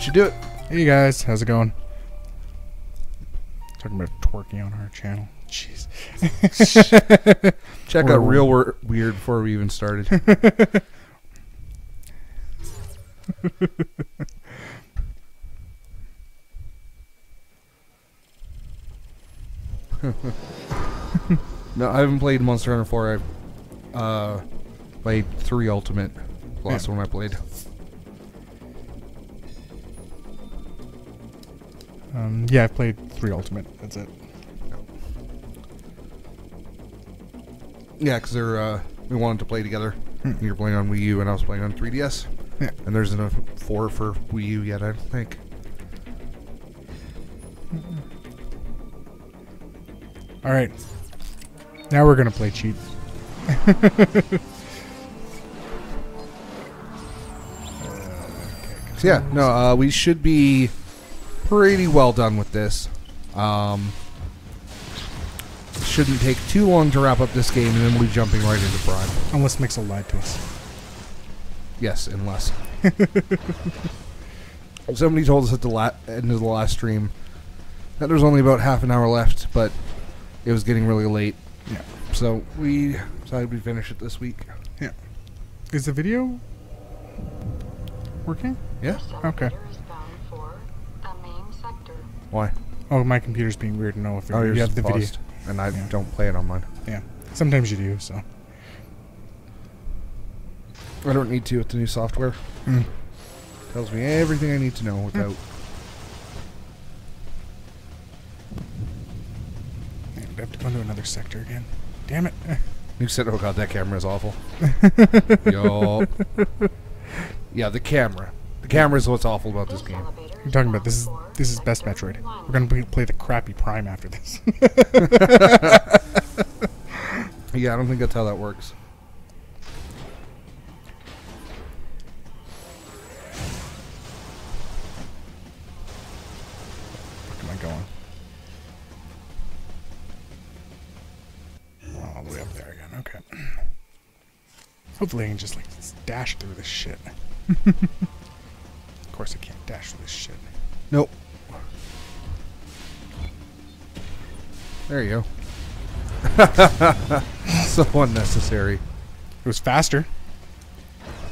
that should do it. Hey guys, how's it going? Talking about twerking on our channel. Jeez. Check out real wor- weird before we even started. no, I haven't played Monster Hunter 4. I've uh, played 3 Ultimate. Last Yeah. one I played. Um, yeah, I've played three Ultimate. That's it. Yeah, because they're uh, we wanted to play together. You're playing on Wii U, and I was playing on 3DS. Yeah. And there's enough four for Wii U yet, I don't think. All right. Now we're gonna play cheat. So yeah, no, uh, we should be pretty well done with this. Um, shouldn't take too long to wrap up this game, and then we'll be jumping right into Prime. Unless Mixel lied to us. Yes, unless somebody told us at the la- end of the last stream that there's only about half an hour left, but it was getting really late, Yeah. so we decided we'd finish it this week. Yeah. Is the video working? Yeah. Okay. Elevator is bound for the main sector. Why? Oh, my computer's being weird to know if Oh, you have is the video. and I Yeah. don't play it on mine. Yeah. Sometimes you do. So. I don't need to with the new software. Mm. Tells me everything I need to know without. Man, I have to go into another sector again. Damn it. You said, "Oh God, that camera is awful." Yo. Yeah, the camera. The camera is what's awful about this This game. I'm talking about this is this is best Metroid. We're gonna play, play the crappy Prime after this. Yeah, I don't think that's how that works. Where am I going? Oh, all the way up there again. Okay. Hopefully I can just like dash through this shit. of course I can't dash this shit. Nope. There you go. so unnecessary. It was faster.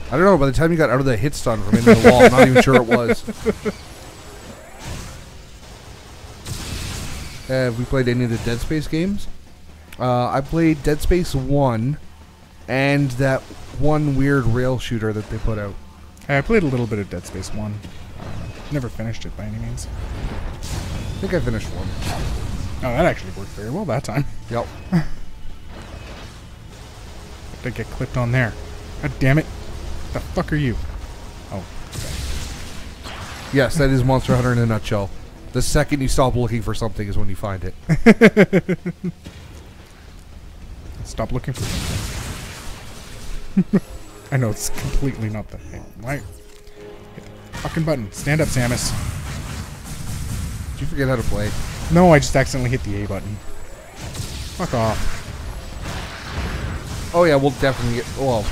I don't know. By the time you got out of the hit stun from into the wall, I'm not even sure it was. Have we played any of the Dead Space games? Uh, I played Dead Space 1 and that one weird rail shooter that they put out. I played a little bit of Dead Space 1. Uh, never finished it by any means. I think I finished one. Oh, that actually worked very well that time. Yep. Did get clipped on there. God damn it. The fuck are you? Oh, Yes, that is Monster Hunter in a nutshell. The second you stop looking for something is when you find it. stop looking for something. I know it's completely not the hey, why. Fucking button. Stand up, Samus. Did you forget how to play? No, I just accidentally hit the A button. Fuck off. Oh yeah, we'll definitely get. Well,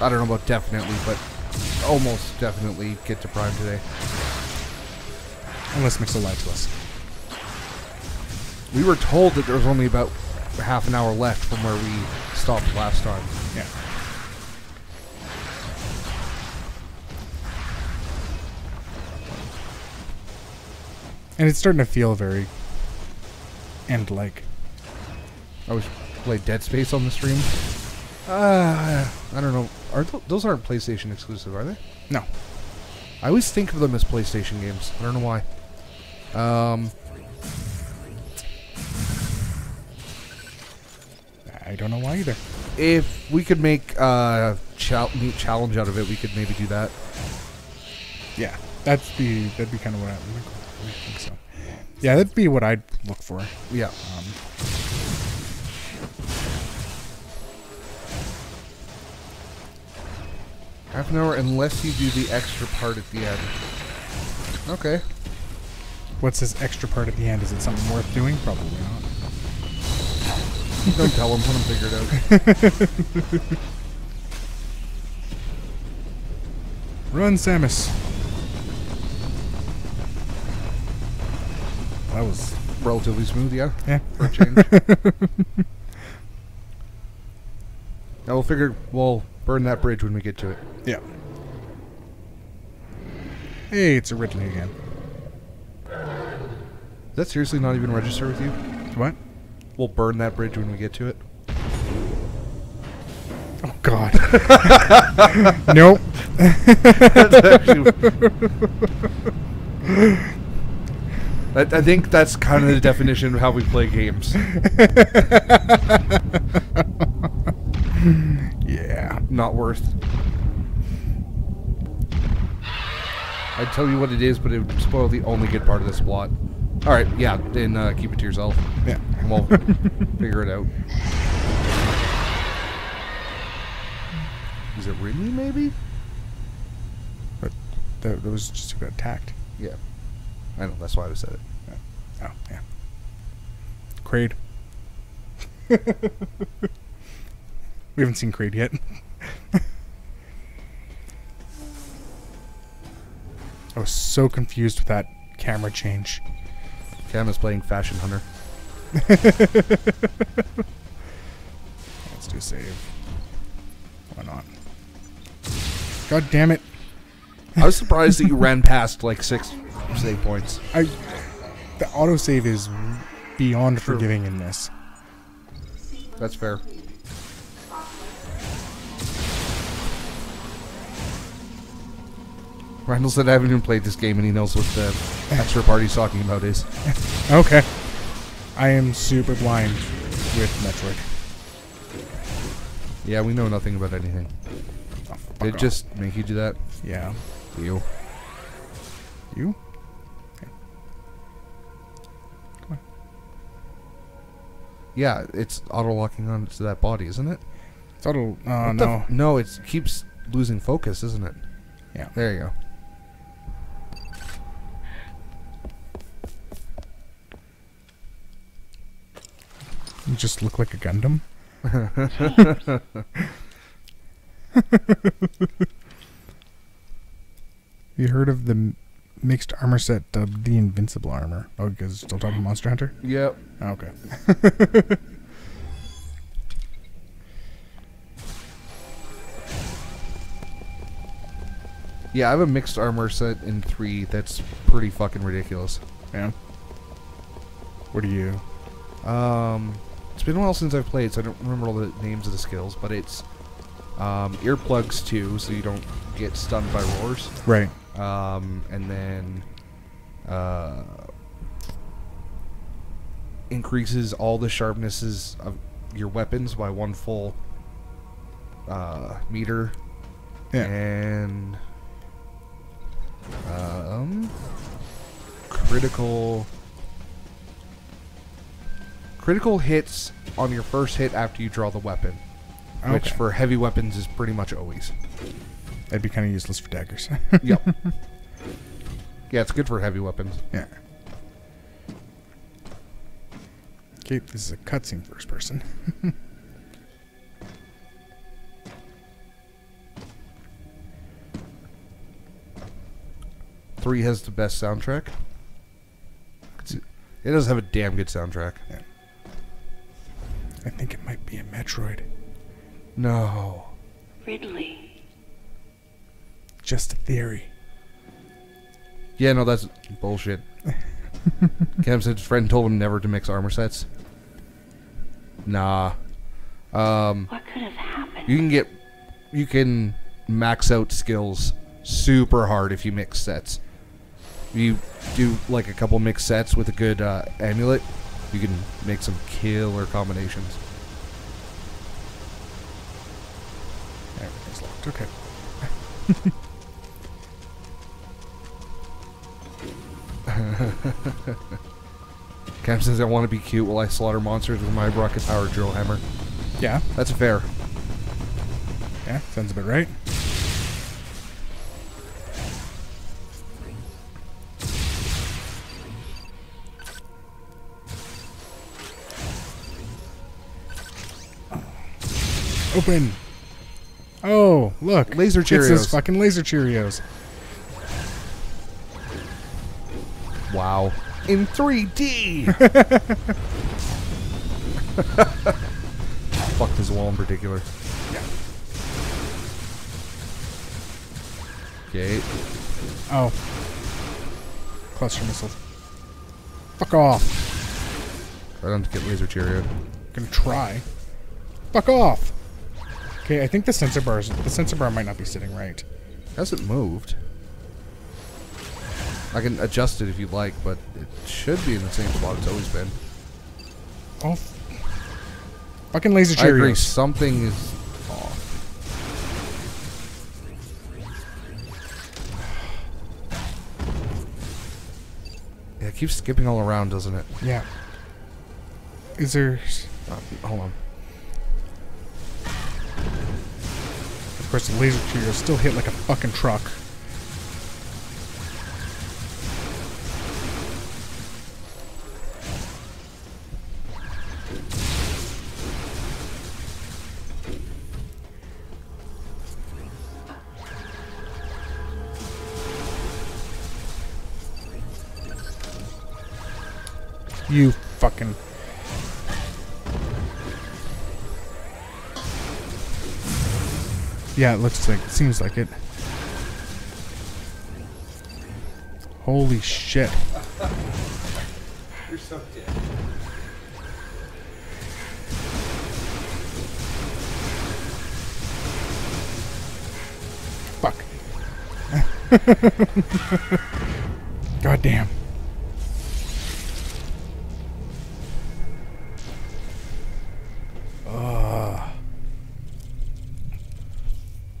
I don't know about definitely, but almost definitely get to Prime today. Unless Mixel lied to us. We were told that there was only about half an hour left from where we stopped last time. Yeah. And it's starting to feel very end-like. I was played Dead Space on the stream. Uh, I don't know. Are th- those aren't PlayStation exclusive, are they? No. I always think of them as PlayStation games. I don't know why. Um, I don't know why either. if we could make uh chal- neat challenge out of it, we could maybe do that. Yeah, that'd be that'd be kind of what I'm. so. Yeah, that'd be what I'd look for. Yeah. Um, Half an hour, unless you do the extra part at the end. Okay. what's this extra part at the end? Is it something worth doing? Probably not. Don't tell him. Let him figure it out. Run, Samus. That was Relatively smooth, yeah. yeah. For a change. now we'll figure we'll burn that bridge when we get to it. yeah. Hey, it's originally again. Does that seriously not even register with you? What? We'll burn that bridge when we get to it. Oh God. nope. I, I think that's kind of the definition of how we play games. Yeah. Not worth. I'd tell you what it is, but it would spoil the only good part of this plot. All right, yeah, then uh, keep it to yourself, Yeah. and we'll figure it out. Is it Ridley, maybe? But that, that was just who got attacked. Yeah, I know. That's why I said it. Oh yeah. Kraid. we haven't seen Kraid yet. I was so confused with that camera change. Cam is playing Fashion Hunter. Let's do a save. Why not? God damn it! I was surprised that you ran past like six save points. I the autosave is beyond True. forgiving in this. That's fair. Randall said I haven't even played this game and he knows what the extra party's talking about is. Okay. I am super blind with Metroid. Yeah, we know nothing about anything. Oh, Did it off. just make you do that? yeah. You. You? Yeah, it's auto locking on to that body, isn't it? It's auto. Oh What no. no, it keeps losing focus, isn't it? Yeah. There you go. You just look like a Gundam. you heard of the mixed armor set dubbed the Invincible Armor? Oh, because still talking Monster Hunter? Yep. Oh, okay. Yeah, I have a mixed armor set in three that's pretty fucking ridiculous. Yeah. What do you? Um, it's been a while since I've played, so I don't remember all the names of the skills, but it's um, earplugs too, so you don't get stunned by roars. Right. Um, and then uh, increases all the sharpnesses of your weapons by one full uh, meter. Yeah. And um, critical critical hits on your first hit after you draw the weapon, which for heavy weapons is pretty much always. That'd be kind of useless for daggers. Yep. yeah, it's good for heavy weapons. yeah. Okay, this is a cutscene first person. Three has the best soundtrack. It does have a damn good soundtrack. I think it might be a Metroid. No. Ridley. Just a theory. Yeah, no, that's bullshit. Cam said his friend told him never to mix armor sets. Nah. Um, What could have happened? you can get, you can max out skills super hard if you mix sets. You do like a couple mixed sets with a good uh, amulet, you can make some killer combinations. Everything's locked. Okay. Cam says I want to be cute while I slaughter monsters with my rocket powered drill hammer. Yeah. That's fair. Yeah. Sounds about right. Open. Oh, look. Laser Cheerios. It's fucking laser Cheerios. Wow. in 3D. Fuck this wall in particular. Yeah. Okay. Oh. Cluster missile. Fuck off. Right on to get laser chariot. Gonna try. Fuck off. Okay, I think the sensor bar is, the sensor bar might not be sitting right. Hasn't moved. I can adjust it if you'd like, but it should be in the same spot it's always been. Oh. Fucking laser I agree. Something is off. Yeah, it keeps skipping all around, doesn't it? Yeah. Is there Uh, hold on. of course the laser Cheerios still hit like a fucking truck. You fucking. Yeah, it looks like. Seems like it. Holy shit. You're so dead. Fuck. God damn.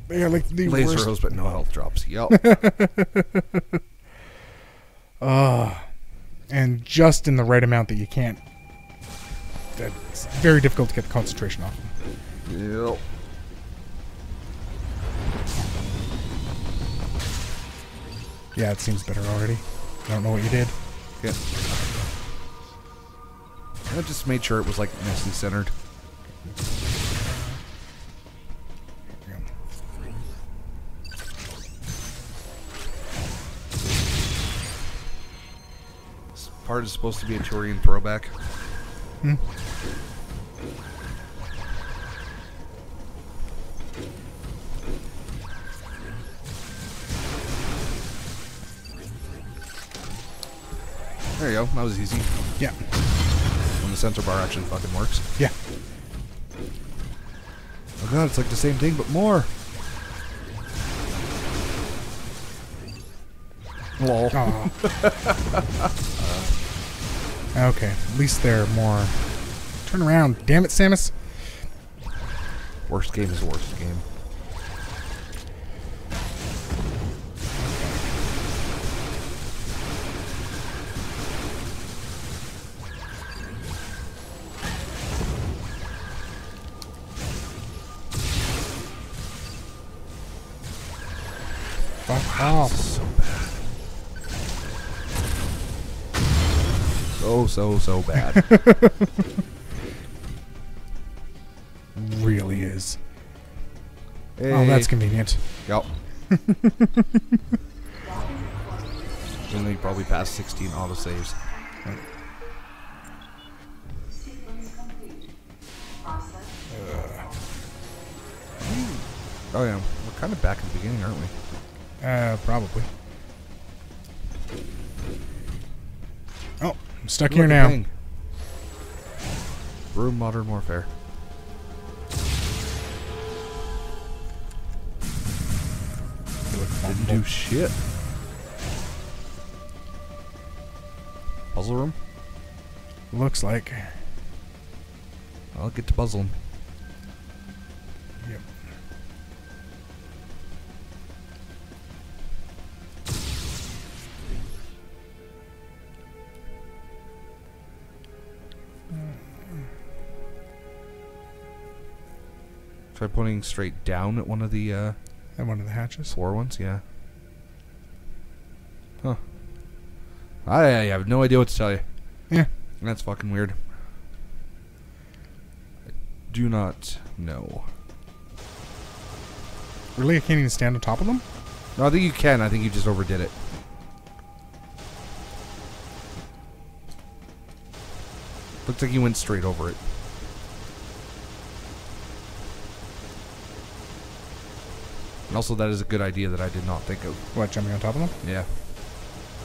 They are like the Laser worst. hose, but no health drops. Yep. Ugh. Ah, and just in the right amount that you can't. That's very difficult to get the concentration off. yep. Yeah, it seems better already. I don't know what you did. Yeah. I just made sure it was like nicely centered. Part is supposed to be a Tourian throwback. Hmm. There you go. That was easy. Yeah. When the sensor bar actually fucking works. Yeah. Oh god, it's like the same thing but more. Lol. Okay, at least they're more. Turn around, damn it, Samus. Worst game is worst game. So so bad. Really is. hey. Oh, that's convenient. Yep. and they probably passed 16 autosaves. Oh yeah, we're kind of back at the beginning, aren't we? Uh, probably. Oh, I'm stuck here Look at now. Broom Modern Warfare. Didn't do shit. Puzzle room? Looks like. I'll get to puzzle Yep. Try pointing straight down at one of the uh, And one of the hatches. four ones, yeah. Huh. I, I have no idea what to tell you. Yeah. That's fucking weird. I do not know. Really, I can't even stand on top of them. No, I think you can. I think you just overdid it. Looks like you went straight over it. Also, that is a good idea that I did not think of. What, jumping on top of them? Yeah.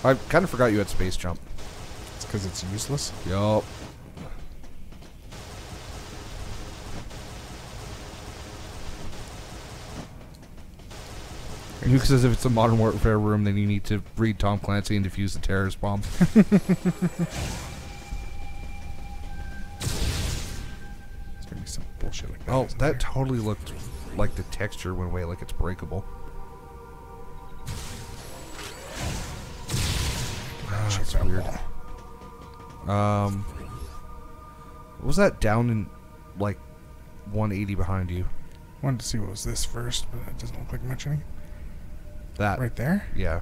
I kind of forgot you had space jump. It's because it's useless. Yup. Nuke says if it's a modern warfare room, then you need to read Tom Clancy and defuse the terrorist bomb. It's gonna be some bullshit like that. oh, that totally looked like the texture went away, like it's breakable. Ah, that's weird. Um, what was that down in like 180 behind you? Wanted to see what was this first, but it doesn't look like much any. That Right there? yeah.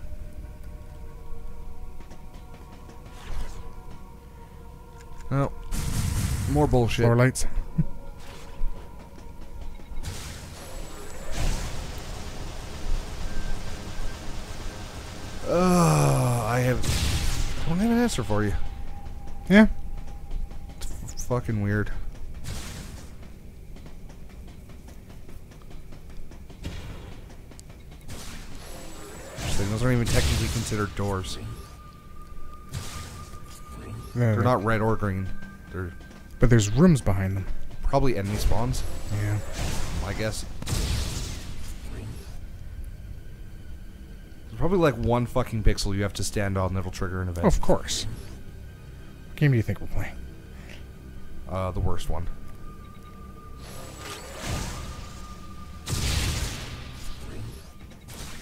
Oh, more bullshit. Floor lights. Ugh, I have. I don't have an answer for you. Yeah. It's f- fucking weird. Interesting. Those aren't even technically considered doors. They're not red or green. They're But there's rooms behind them. probably enemy spawns. Yeah. I guess. Probably like one fucking pixel you have to stand on that'll trigger an event. Of course. What game do you think we're playing? Uh, the worst one.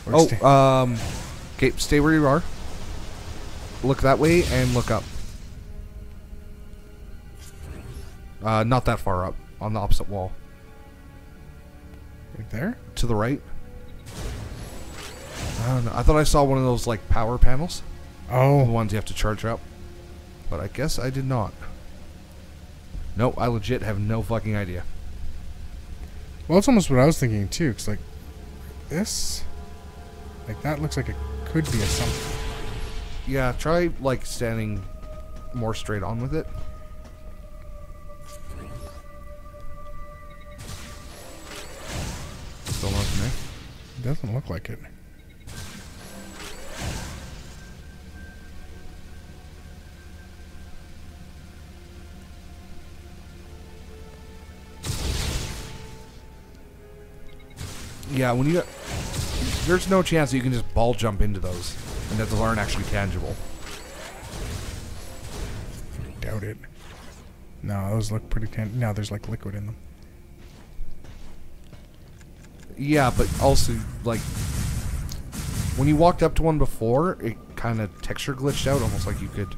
Or Oh, sta- um, okay, stay where you are. Look that way and look up. Uh, not that far up, on the opposite wall. right there? To the right. I don't know. I thought I saw one of those like power panels, Oh, the ones you have to charge up, but I guess I did not. Nope, I legit have no fucking idea. well, it's almost what I was thinking too. Cause like this, like that looks like it could be a something. Yeah, try like standing more straight on with it. Still nothing there. Doesn't look like it. Yeah, when you there's no chance that you can just ball jump into those and that those aren't actually tangible. Doubt it. No, those look pretty tan. No, there's like liquid in them. Yeah, but also like when you walked up to one before, it kind of texture glitched out, almost like you could,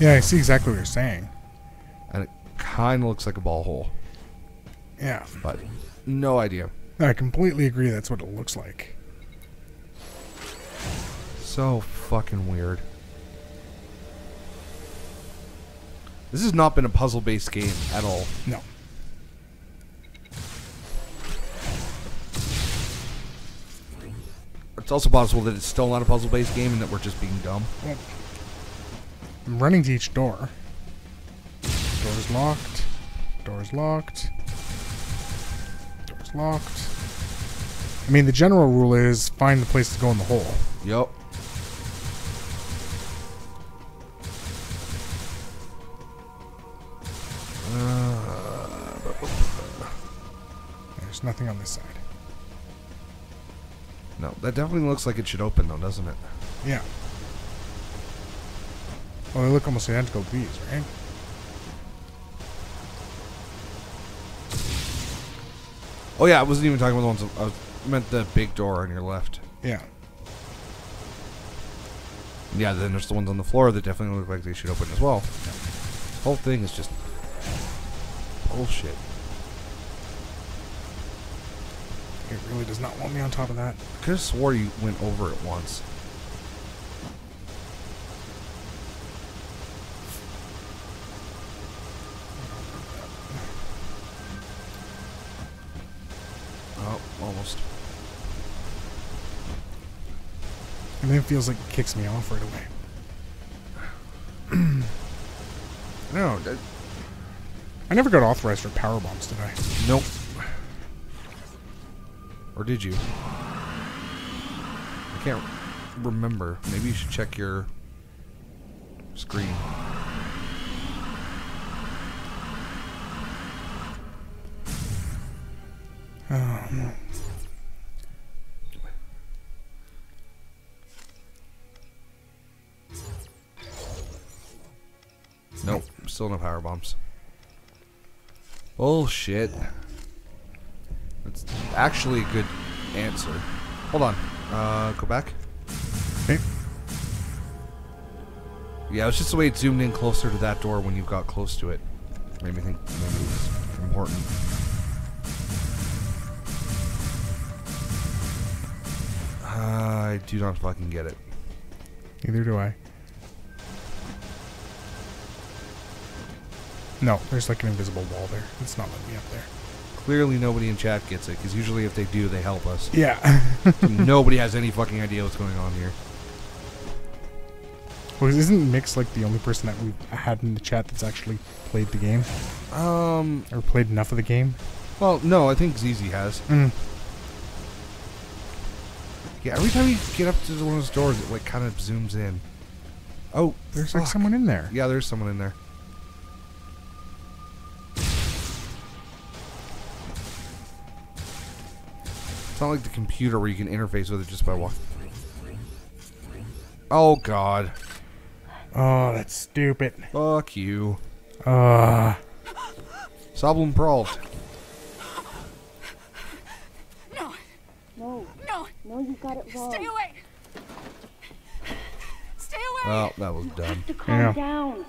Yeah, I see exactly what you're saying. and it kind of looks like a ball hole, Yeah, but no idea. I completely agree. That's what it looks like. So fucking weird. This has not been a puzzle-based game at all. No. It's also possible that it's still not a puzzle-based game and that we're just being dumb. I'm running to each door. Door's locked. Door's locked. Locked. I mean, the general rule is find the place to go in the hole. Yup. Uh, there's nothing on this side. No, that definitely looks like it should open though, doesn't it? Yeah. Well, they look almost identical to these, right? Oh yeah, I wasn't even talking about the ones. I was, meant the big door on your left. Yeah. Yeah, then there's the ones on the floor that definitely look like they should open as well. This whole thing is just bullshit. It really does not want me on top of that. I could have swore you went over it once. Almost. And then it feels like it kicks me off right away. No. that- I never got authorized for power bombs, did I? Nope. Or did you? I can't remember. Maybe you should check your screen. Um, Nope. Still no power bombs. Bullshit. That's actually a good answer. Hold on. Uh, go back. okay. Yeah, it's just the way it zoomed in closer to that door when you got close to it. Made me think maybe it was important. I do not fucking get it. Neither do I. No, there's like an invisible wall there. It's not letting me up there. Clearly, nobody in chat gets it because usually, if they do, they help us. Yeah. nobody has any fucking idea what's going on here. well, isn't Mix like the only person that we've had in the chat that's actually played the game Um. or played enough of the game? Well, no, I think ZZ has. Mm. Yeah, every time you get up to one of those doors, it like kind of zooms in. Oh, There's like someone in there. Yeah, there's someone in there. It's not like the computer where you can interface with it just by walking. Oh god. Oh, that's stupid. Fuck you. Uh, Soblum Pralt. No, No, no, no, you got it wrong. stay away. Stay away. Well, that was dumb. To calm Yeah. down.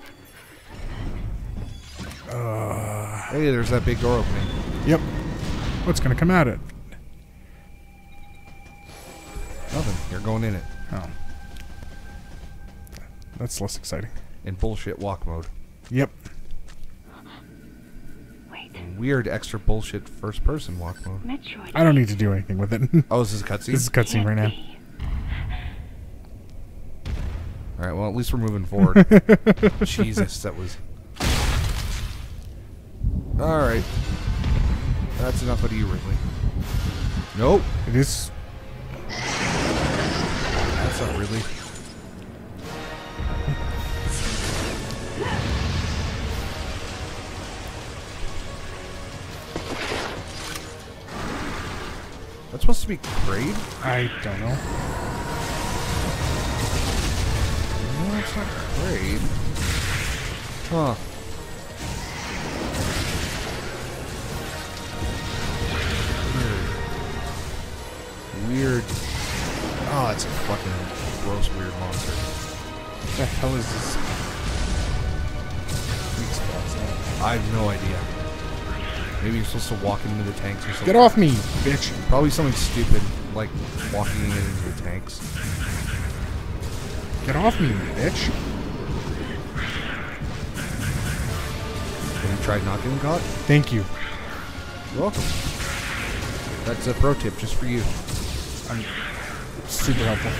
Hey, there's that big door opening. yep. What's gonna come out it? Nothing. You're going in it. Oh. That's less exciting. In bullshit walk mode. Yep. Wait, Weird extra bullshit first person walk mode. Metroid. I don't need to do anything with it. Oh, this is this a cutscene? this is a cutscene right now. Alright, well, at least we're moving forward. Jesus, that was. Alright. That's enough out of you, Ridley. Nope. It is. That's not Ridley. That's supposed to be Kraid? I don't know. No, it's not Kraid. Huh. Weird. Weird. Oh, it's a fucking gross, weird monster. What the hell is this? Weak spots now. I have no idea. Maybe you're supposed to walk into the tanks or something. Get off me, bitch! Probably something stupid, like walking into the tanks. Get off me, bitch! Have you tried not getting caught? Thank you. You're welcome. That's a pro tip just for you. I'm super helpful.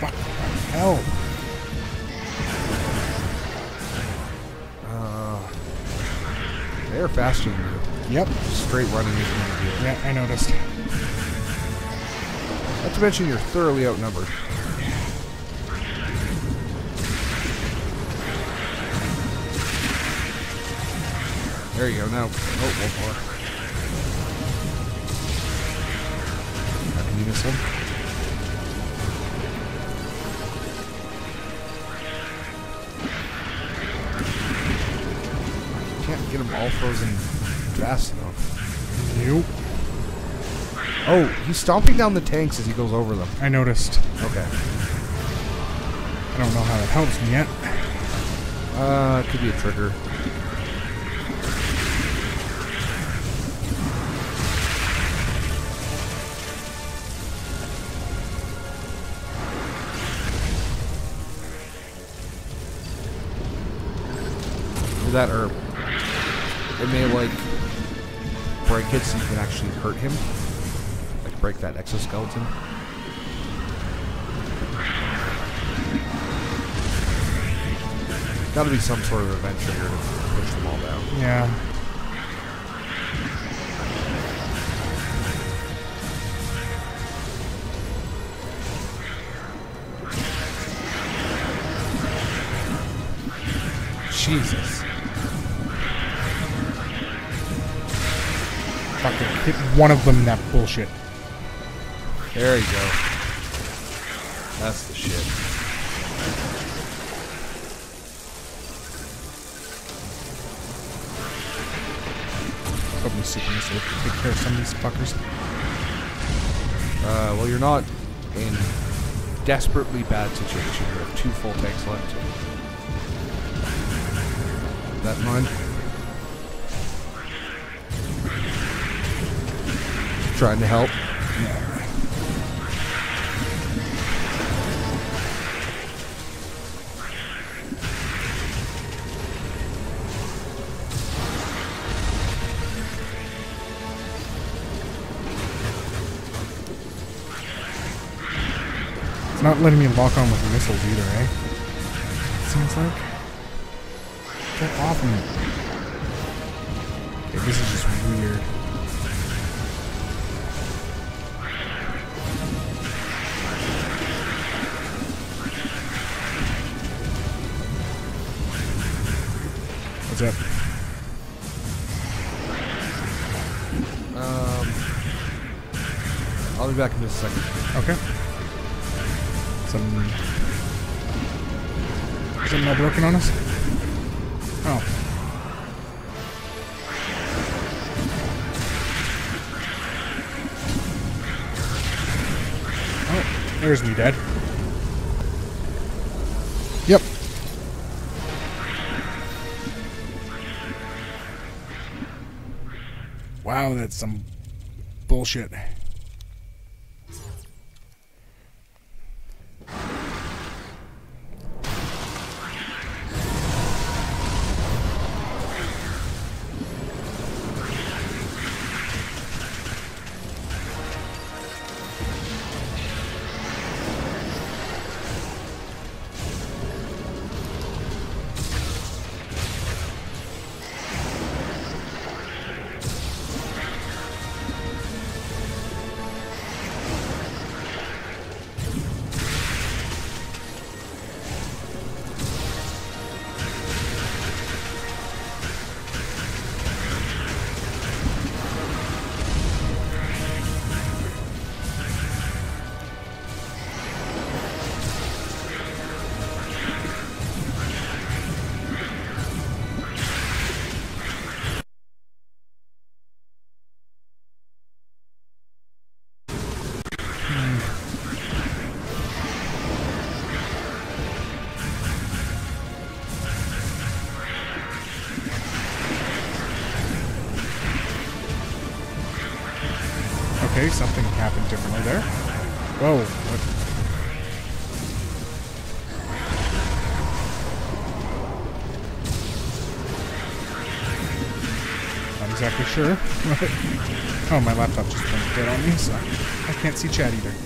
Fuck. Hell. Uh, They're faster than you. Yep. Straight running is going to do. Yeah, I noticed. Not to mention you're thoroughly outnumbered. There you go. Now, oh, one more. Now, Can you miss him? Can't get them all frozen fast enough. Nope. Oh, he's stomping down the tanks as he goes over them. I noticed. Okay. I don't know how that helps me yet. Uh, it could be a trigger. That or it may like break it so you can actually hurt him. Like break that exoskeleton. Gotta be some sort of event trigger to push them all down. Yeah. Jesus. One of them in that bullshit. There you go. That's the shit. Probably super missile to take care of some of these fuckers. Uh, well, you're not in desperately bad situation. You have two full tanks left. That in Trying to help. It's not letting me lock on with missiles either, eh? Seems like. Get off me. Okay, this is just weird. What's up? Um, I'll be back in just a second. Okay. Some. Something not broken on us? Oh. Oh, there's me dead. Wow, that's some bullshit. Can't see chat either.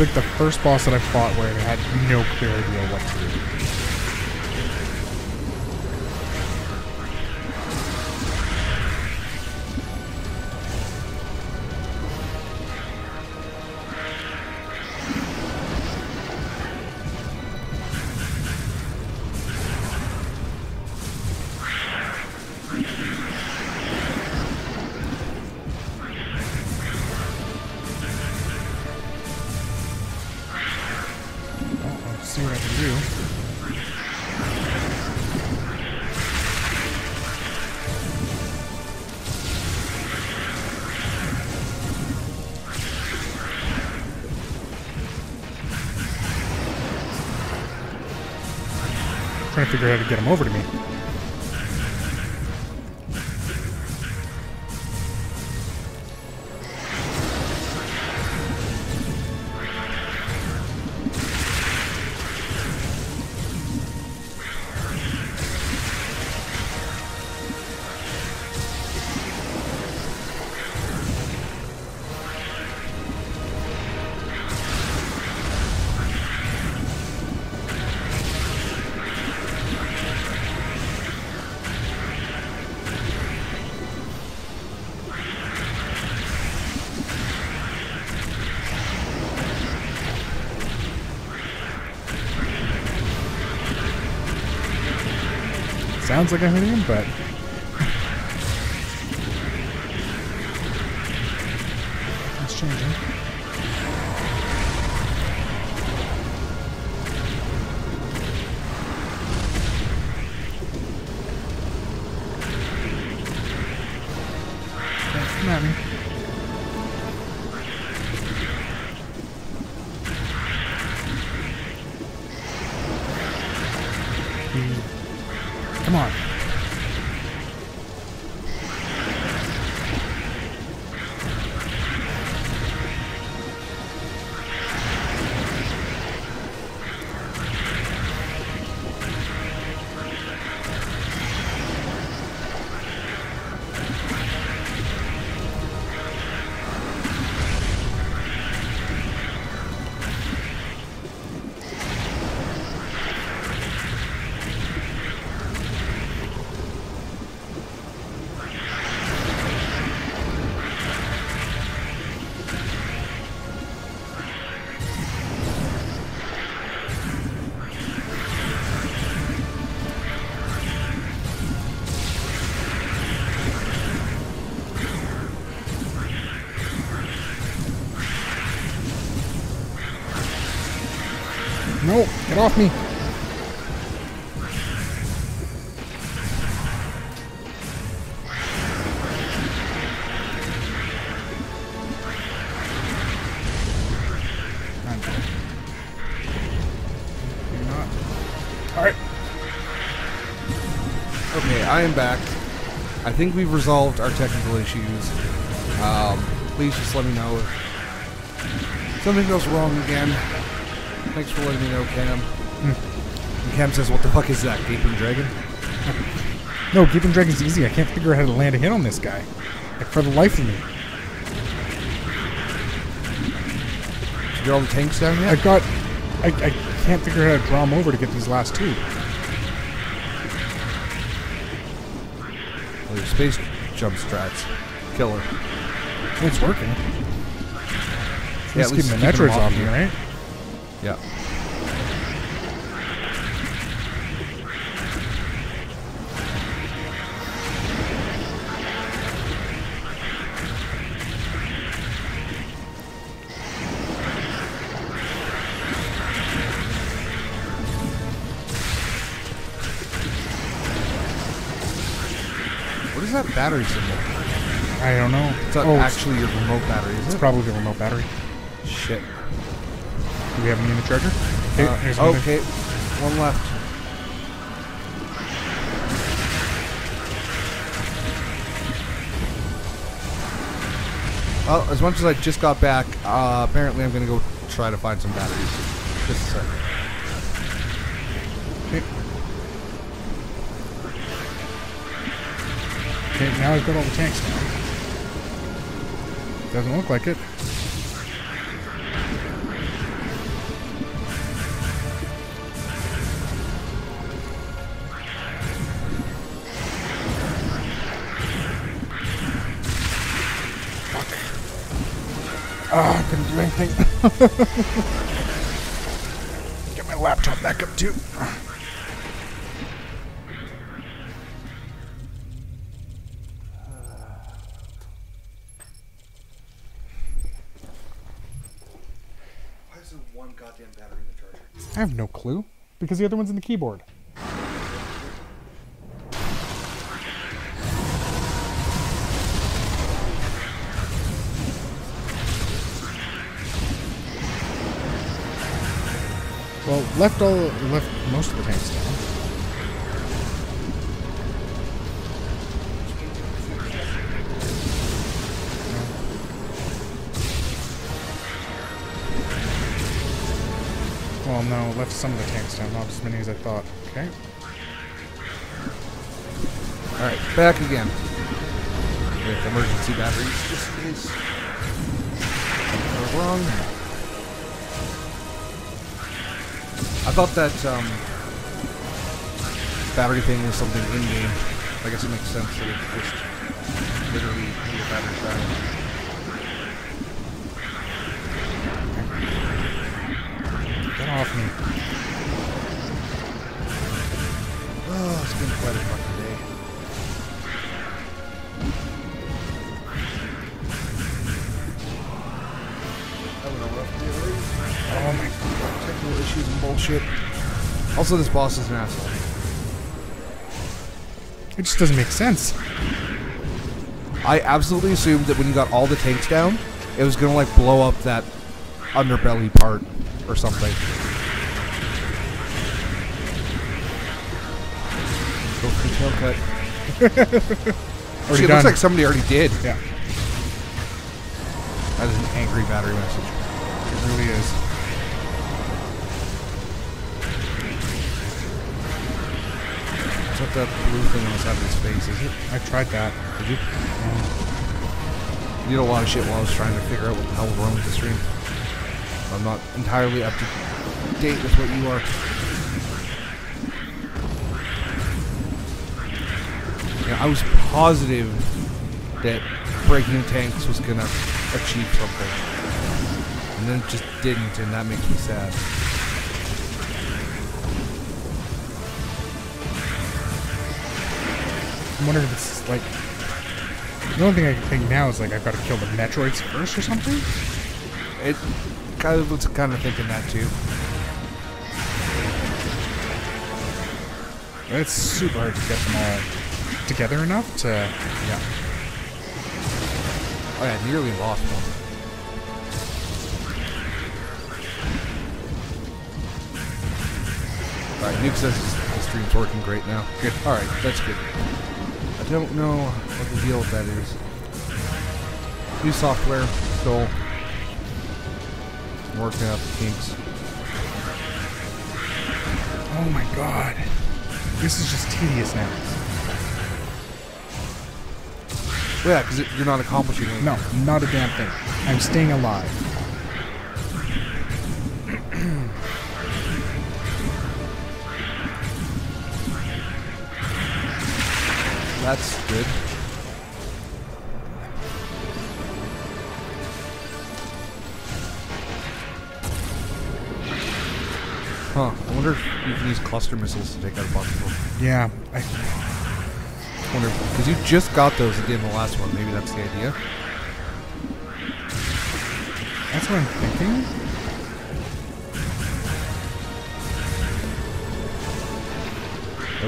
Is like the first boss that I fought where I had no clear idea what to do. Figure out how to get him over Sounds like I'm him, but get off me. Alright. Okay, I am back. I think we've resolved our technical issues. Um, please just let me know if something goes wrong again. Thanks for letting me know, Cam. And Cam says, "What the fuck is that, gaping dragon?" No, Gaping Dragon's easy. I can't figure out how to land a hit on this guy. Like, for the life of me. Did you get all the tanks down I yet? got... I, I can't figure out how to draw him over to get these last two. Well, your space jump strats, killer. It's working. Yeah, at least the keeping them metrics off off me, right? Yeah. What is that battery symbol? I don't know. It's not oh, it's, actually your remote battery, is it's it? probably the remote battery. Shit. Do we have any in the charger? Okay, Uh, here's another- okay, one left. Well, as much as I just got back, uh, apparently I'm gonna go try to find some batteries. Just a sec. Okay. Okay, now I've got all the tanks now. Doesn't look like it. Get my laptop back up too. Why is there one goddamn battery in the charger? I have no clue because the other one's in the keyboard. Well, left all left most of the tanks down. Well, no, left some of the tanks down, not as many as I thought. Okay. Alright, back again. With emergency batteries, just in case. Wrong. Thought that um, battery thing was something in game. I guess it makes sense that it's just literally your battery dying. Get off me. Oh, it's been quite a fucking bullshit. Also, this boss is an asshole. It just doesn't make sense. I absolutely assumed that when you got all the tanks down, it was gonna like blow up that underbelly part or something. Go for the tail cut. Shit, done. looks like somebody already did. yeah, That is an angry battery message. it really is. That blue thing on the side of his face, is it? I tried that. Did you? You did a lot of shit while I was trying to figure out what the hell was wrong with the stream. I'm not entirely up to date with what you are. Yeah, I was positive that breaking the tanks was gonna achieve something. And then it just didn't, and that makes me sad. I'm wondering if it's like. The only thing I can think now is like I've got to kill the Metroids first or something. It kind of was kind of thinking that too. It's super hard to get them all together enough to. Yeah. Oh yeah, nearly lost one. Alright, Nuke says the stream's working great now. Good. Alright, that's good. Don't know what the deal with that is. New software, still working out the kinks. Oh my god. This is just tedious now. Well, yeah, because you're not accomplishing anything. No, not a damn thing. I'm staying alive. That's good. Huh. I wonder if you can use cluster missiles to take out a bunch of them. Yeah, I, wonder because you just got those at the end of the last one. Maybe that's the idea. that's what I'm thinking.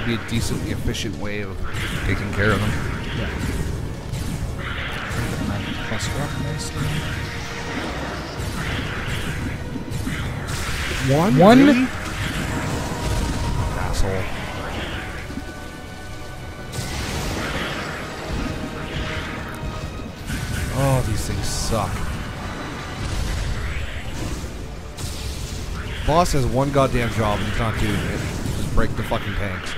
Would be a decently efficient way of taking care of them. Yeah. Cluster up nicely. One? One? Really? Asshole. Oh, these things suck. Boss has one goddamn job and he's not doing it. Just break the fucking tanks.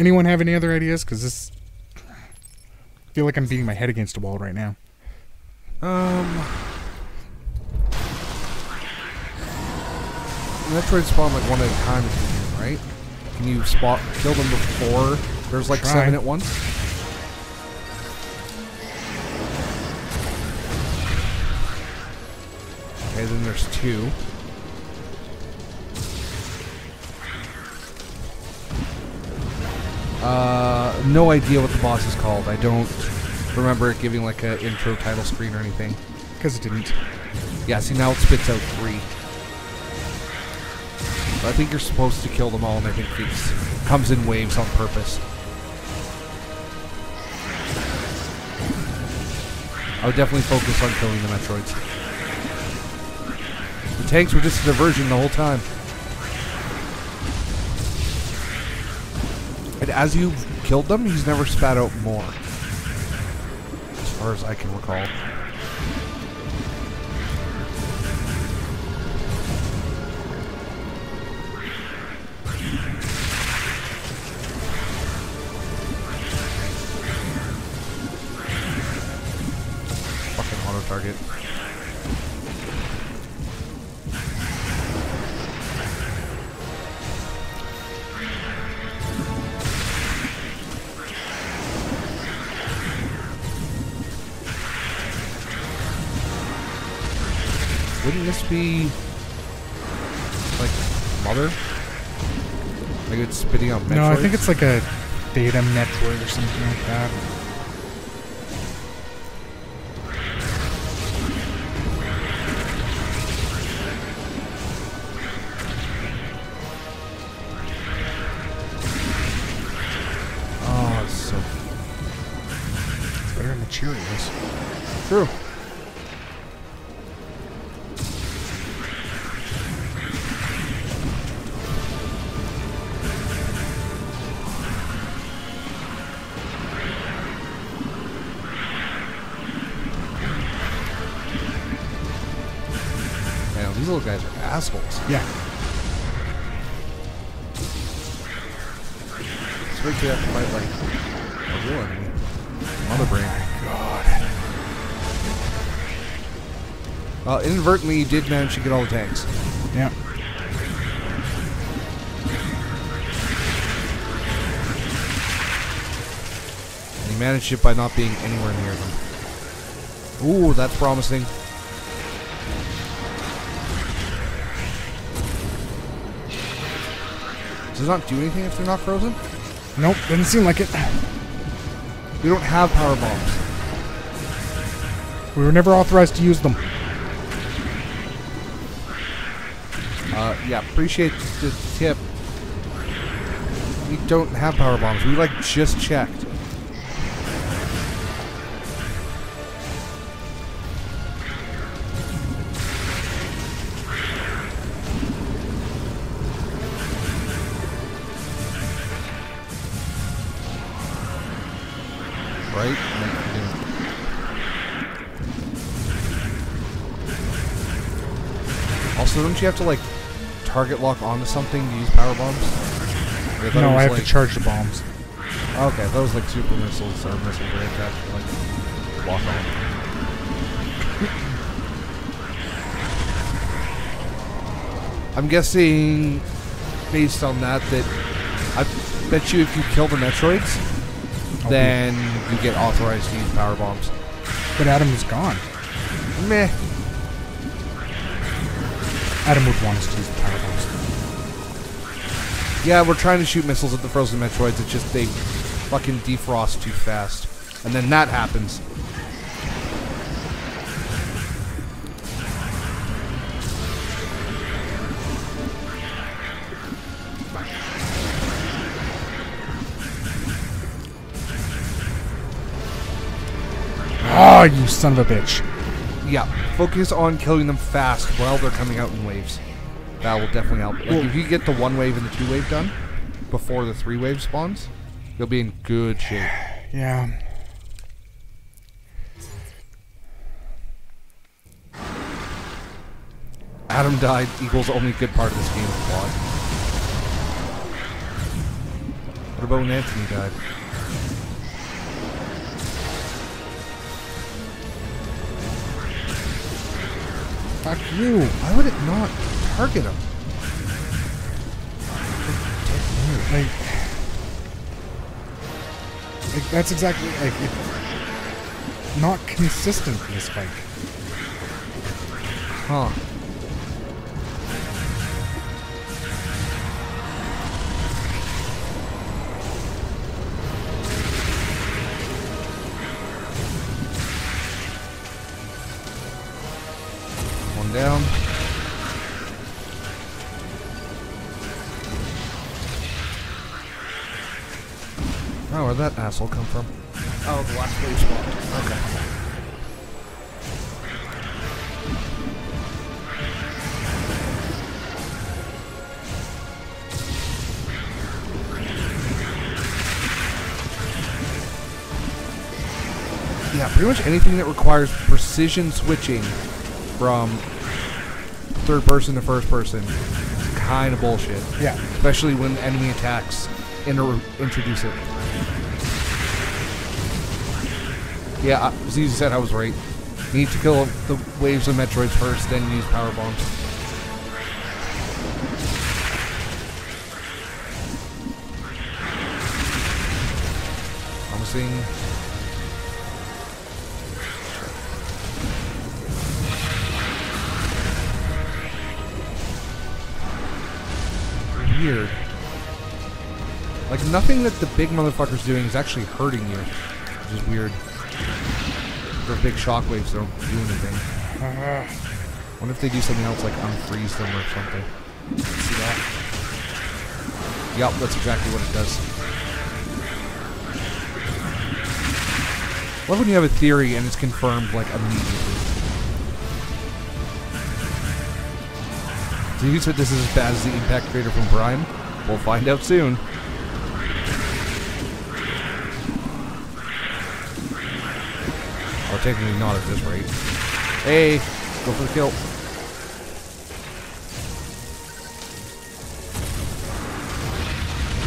Anyone have any other ideas? Because this. I feel like I'm beating my head against a wall right now. Um. Metroid spawn like one at a time, if you can, right? Can you spot kill them before there's like Try. seven at once? Okay, then there's two. No idea what the boss is called. I don't remember it giving like a intro title screen or anything. Because it didn't. Yeah, see now it spits out three. I think you're supposed to kill them all, and I think it comes in waves on purpose. I would definitely focus on killing the Metroids. The tanks were just a diversion the whole time. And as you killed them, he's never spat out more. As far as I can recall. Fucking auto be like mother? Like it's spitting out Metroids? No, I think it's like a data network or something like that. Inadvertently, you did manage to get all the tanks. Yeah. And you managed it by not being anywhere near them. Ooh, that's promising. Does it not do anything if they're not frozen? Nope, didn't seem like it. We don't have power bombs. We were never authorized to use them. Yeah, appreciate the tip. We don't have power bombs. We like just checked. Right? Also, don't you have to like target lock onto something to use power bombs? Or No, I have like- to charge the bombs. Okay, those like super missiles or missile actually like lock on. I'm guessing based on that that I bet you if you kill the Metroids, I'll then you get authorized to use power bombs. But Adam is gone. Meh. Adam would want us to use the power bombs. Yeah, we're trying to shoot missiles at the frozen Metroids. It's just they fucking defrost too fast, and then that happens. Oh, you son of a bitch. Yeah, focus on killing them fast while they're coming out in waves. that will definitely help. Like, if you get the one wave and the two wave done before the three wave spawns, you'll be in good shape. Yeah. Adam died equals only good part of this game. What about when Anthony died? Fuck you. Why would it not target him? Like, like that's exactly like not consistent this fight. Huh. One down. Oh, where'd that asshole come from? Oh, the last wave spot. Okay. Yeah, pretty much anything that requires precision switching from third person to first person kind of bullshit. Yeah. Especially when enemy attacks inter- introduce it. Yeah, I- Zizi said I was right. You need to kill the waves of Metroids first, then use power bombs. Promising. Weird. Like nothing that the big motherfucker's doing is actually hurting you, which is weird. Their big shockwaves don't do anything. Wonder if they do something else like unfreeze them or something. See that? Yep, that's exactly what it does. Love when you have a theory and it's confirmed like immediately. Do you said this is as bad as the impact crater from Prime? We'll find out soon. Or technically not at this rate. Hey, go for the kill.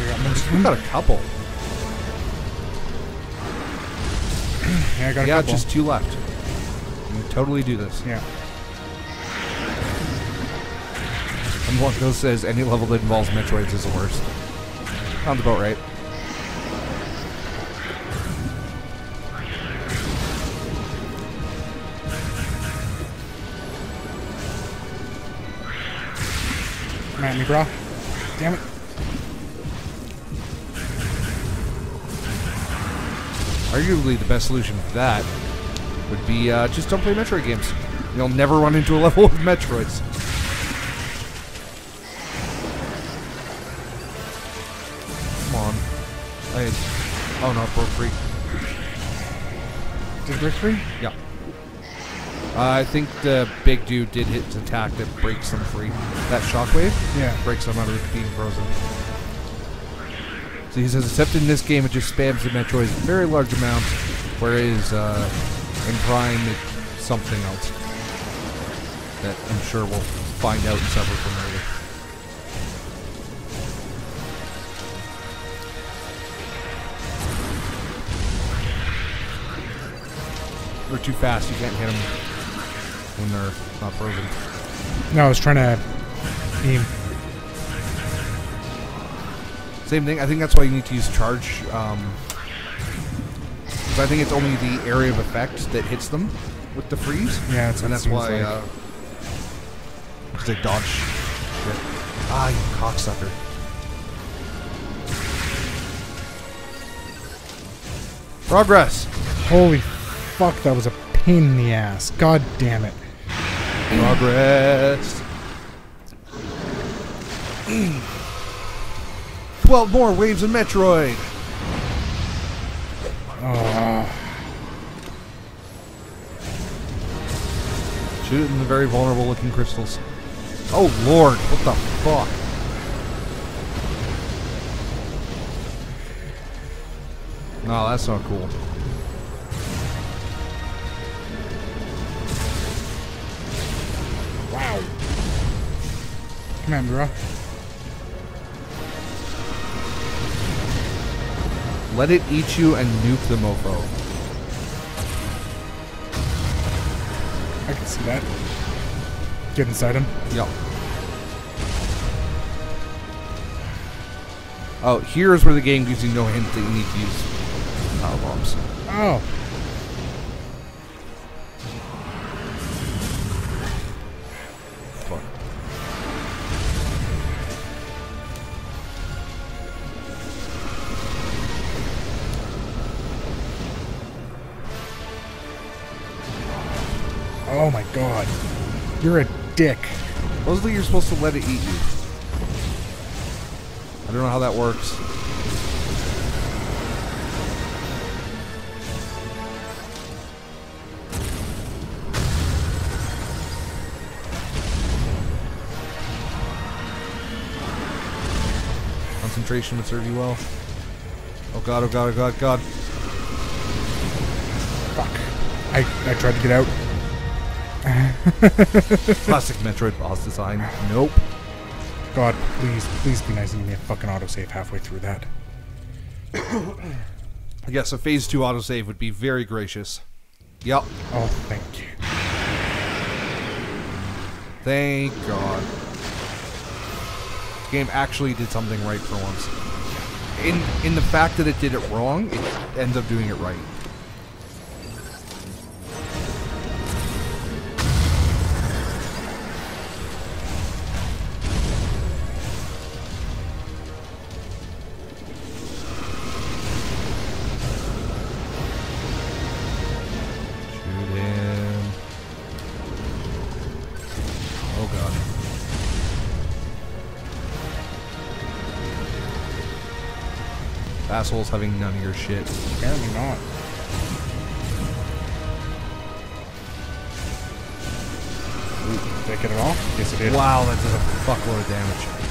we got most of We them. got a couple. Yeah, I got a Yeah, couple. just two left. Can totally do this. yeah. And says any level that involves Metroids is the worst. Sounds about right. Come at me, bro. Damn it. Arguably, the best solution for that would be uh, just don't play Metroid games. You'll never run into a level with Metroids. Oh no, broke free. Did it break free? Yeah. Uh, I think the big dude did hit his attack that breaks them free. That shockwave Yeah. breaks them out of being frozen. So he says, except in this game, it just spams the Metroids a very large amount, whereas uh, in Prime, it's something else that I'm sure we'll find out and suffer from later. They're too fast. You can't hit them when they're not frozen. No, I was trying to aim. Same thing. I think that's why you need to use charge. Um, 'cause I think it's only the area of effect that hits them with the freeze. Yeah, that's and that's seems why. like. Uh, 'cause they dodge. Shit. Ah, you cocksucker. Progress. Holy fuck, that was a pain in the ass. God damn it. Progress. Twelve more waves of Metroid. Oh, Shoot it in the very vulnerable looking crystals. Oh lord, what the fuck? No, that's not cool. Come on, bro. Let it eat you and nuke the mofo. I can see that. Get inside him. Yup. Oh, here's where the game gives you no hint that you need to use power bombs. Oh. You're a dick. Supposedly you're supposed to let it eat you. I don't know how that works. Concentration would serve you well. Oh god, oh god, oh god, god. Fuck. I, I tried to get out. Classic Metroid boss design. Nope. God, please, please be nice and give me a fucking autosave halfway through that. Yes, a phase 2 autosave would be very gracious. Yep. Oh, thank you. Thank God. The game actually did something right for once. In in the fact that it did it wrong, it ends up doing it right. Assholes having none of your shit. Apparently not. Ooh, did I get it off? Yes, I did. Wow, that does a fuckload of damage.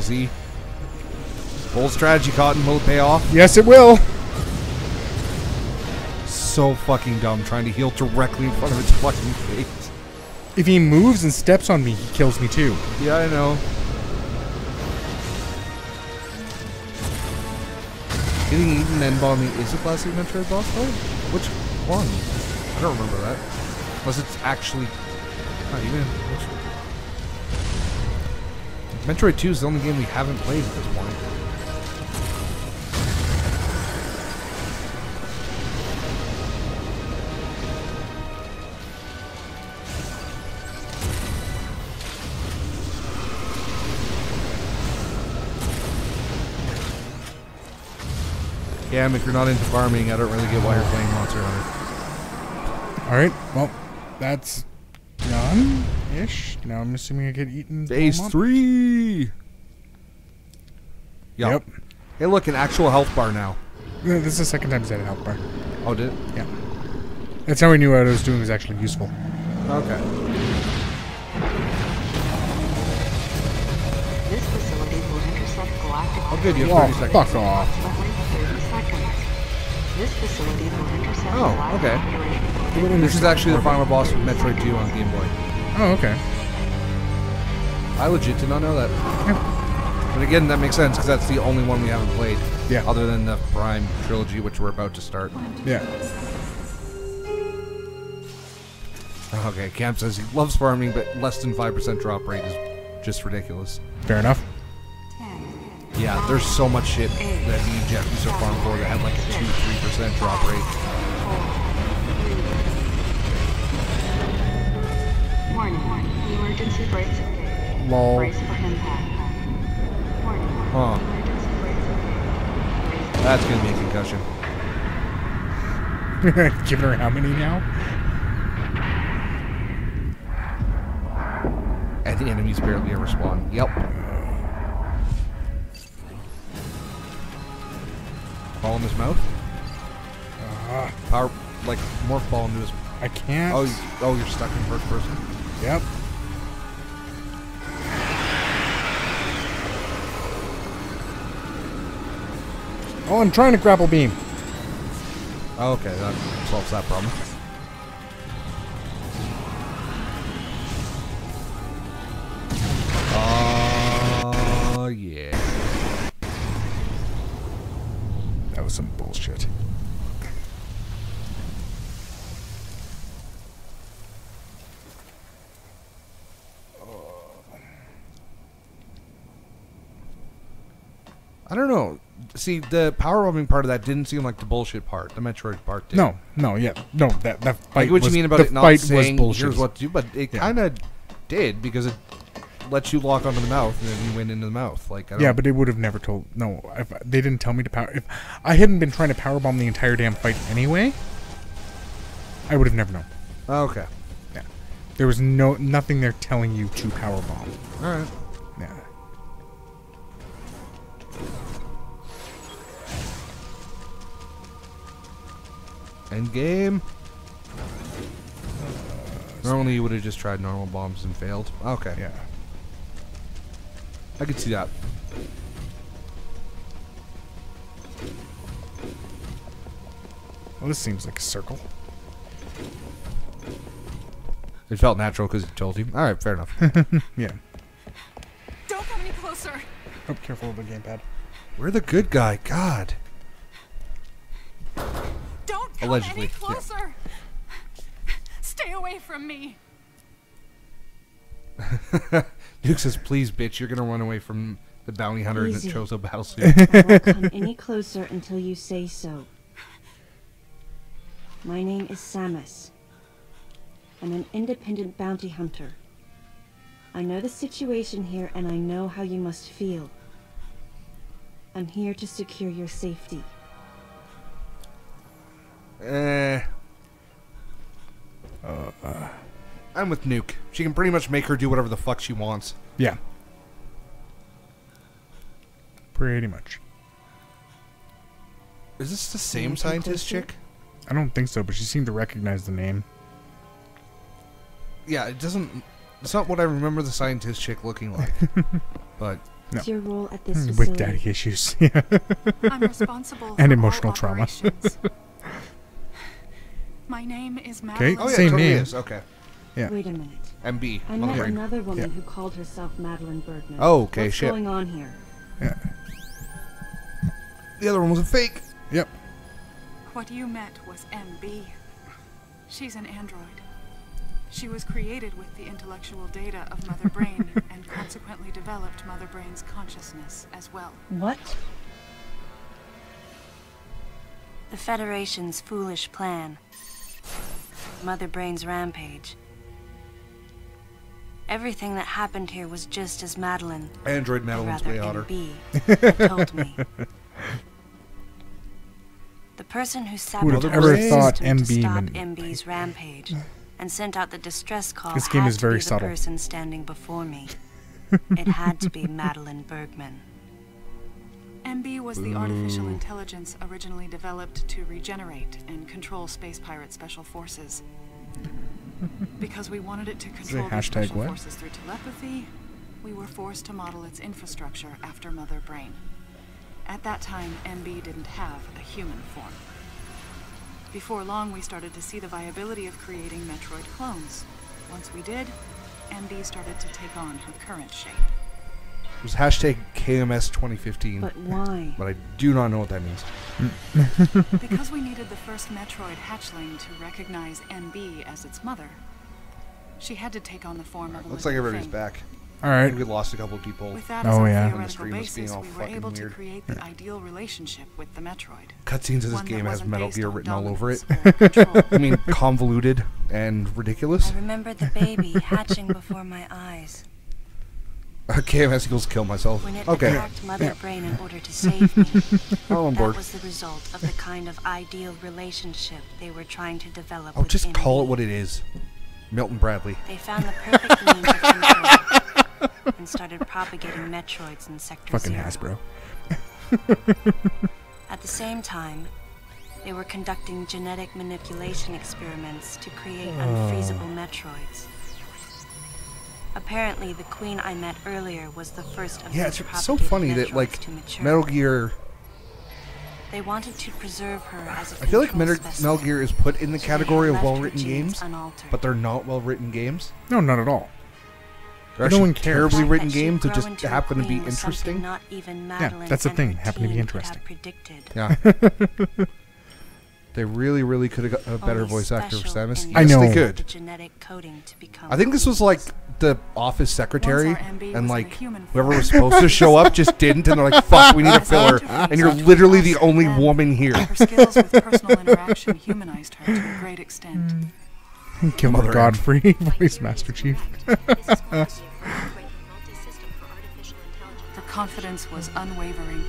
Ballsy. Bold strategy, Cotton. Will it pay off? Yes, it will. So fucking dumb trying to heal directly in front of its fucking face. If he moves and steps on me, he kills me too. Yeah, I know. Getting eaten and bombing is a classic Metroid boss fight? Which one? I don't remember that. Unless it's actually not even. Which... Metroid 2 is the only game we haven't played at this point. Yeah, if you're not into farming, I don't really get why you're playing Monster Hunter. All right. Well, that's done ish. Now I'm assuming I get eaten. Phase three. Yup. Yep. Hey, look, an actual health bar now. Yeah, This is the second time he's had a health bar. Oh, did it? Yeah. That's how I knew what I was doing was actually useful. Okay. This facility will intercept galactic Oh, good. You Oh, 30 seconds. fuck off. approximately 30 seconds. This facility will intercept Oh, okay. This is actually the final boss of Metroid 2 on Game Boy. Oh, okay. I legit did not know that. Yeah. But again, that makes sense because that's the only one we haven't played. Yeah. Other than the Prime trilogy, which we're about to start. Yeah. Okay, Cam says he loves farming, but less than 5% drop rate is just ridiculous. Fair enough. Yeah, there's so much shit that me and Jeff used to farm for that had like a 2 3% drop rate. Emergency brakes engaged. Lol. Brace for impact. Warning. Huh. That's gonna be a concussion. Giving her how many now? And the enemies barely ever spawn. Yep. Ball in his mouth? Uh, Power, like, morph ball into his. I can't. Oh, oh, you're stuck in first person? Yep. Oh, I'm trying to grapple beam. Oh, okay, that solves that problem. See, the power bombing part of that didn't seem like the bullshit part. The Metroid part did. No, no, yeah, no. That that I fight. what was, you mean about it not fight saying here's what to do, but it Yeah. kind of did because it lets you lock onto the mouth and then you went into the mouth. Like, I don't, Yeah, but it would have never told. No, if they didn't tell me to power. If I hadn't been trying to power bomb the entire damn fight anyway, I would have never known. Oh, okay, Yeah, there was no nothing there telling you to power bomb. all right. End game. Normally, you would have just tried normal bombs and failed. Okay, Yeah. I could see that. Well, this seems like a circle. It felt natural because it told you. All right, fair enough. Yeah. Don't come any closer. Oh, careful with the gamepad. We're the good guy. God. Don't come Allegedly, any yeah. closer. Stay away from me. Duke says, "Please, bitch, you're gonna run away from the bounty hunter in the Easy. Chozo battlesuit." I won't come any closer until you say so. My name is Samus. I'm an independent bounty hunter. I know the situation here and I know how you must feel. I'm here to secure your safety. Eh. I'm with Nuke. She can pretty much make her do whatever the fuck she wants. Yeah. Pretty much. Is this the same scientist chick? I don't think so, but she seemed to recognize the name. Yeah, it doesn't. It's not what I remember the scientist chick looking like. but No. What's your role at this With facility? daddy issues. Yeah. I'm responsible And for emotional all trauma. operations. My name is Okay, oh yeah, Same totally name. is. Okay, Yeah. Wait a minute. MB. I met Mother another woman Yeah. who called herself Madeline Bergman. Oh, okay, What's shit. going on here? yeah. The other one was a fake. Yep. What you met was MB. She's an android. She was created with the intellectual data of Mother Brain and consequently developed Mother Brain's consciousness as well. What? The Federation's foolish plan. Mother Brain's rampage. Everything that happened here was just as Madeline, Android or Madeline's rather way hotter. Told me. The person who would have sabotaged ever the thought system to MB stop MB's rampage and sent out the distress call This game had is to very be the subtle. person standing before me. it had to be Madeline Bergman. MB was the artificial intelligence originally developed to regenerate and control Space Pirate Special Forces. Because we wanted it to control the hashtag Special what? Forces through telepathy, we were forced to model its infrastructure after Mother Brain. At that time, MB didn't have a human form. Before long, we started to see the viability of creating Metroid clones. Once we did, MB started to take on her current shape. It was hashtag KMS 2015. But why? but I do not know what that means. Because we needed the first Metroid hatchling to recognize MB as its mother, she had to take on the form of a Looks like everybody's thing. back. All I right. think we lost a couple of people. With that Oh, yeah. On the theoretical stream was being all we were fucking able to weird. create the ideal relationship with the Metroid. Cutscenes of this One game has Metal Gear written all over it. dominance or control. I mean, convoluted and ridiculous. I remembered the baby hatching before my eyes. KMS equals kill myself. When it Okay. attacked Mother Brain in order to save me, I'm on that board. was the result of the kind of ideal relationship they were trying to develop. Oh, with just call it what it is. Milton Bradley. They found the perfect means of control and started propagating Metroids in Sector Fucking Zero. Hasbro. At the same time, they were conducting genetic manipulation experiments to create oh. unfreezable Metroids. Apparently, the queen I met earlier was the first of Yeah, it's so funny that like to mature. Metal Gear. They wanted to preserve her as a I feel like control Metal, Metal Gear is put in the so category of well-written games, unaltered. but they're not well-written games. No, not at all. They're No actually one cares. terribly written games that just happen to be queen was something interesting. Not even Madeline that's the thing, happen to be interesting. predicted. Yeah. they really, really could have got a better Only voice actor for Samus. Yes, I know. they could. the genetic coding to become I think this was like the office secretary, Once our MB was and like whoever was supposed to show up just didn't, and they're like, "Fuck, we need a filler," and you're literally the only woman here. Her skills with personal interaction humanized her to a great extent. Kilmer Mother Godfrey, voice Master Chief. Her confidence was unwavering,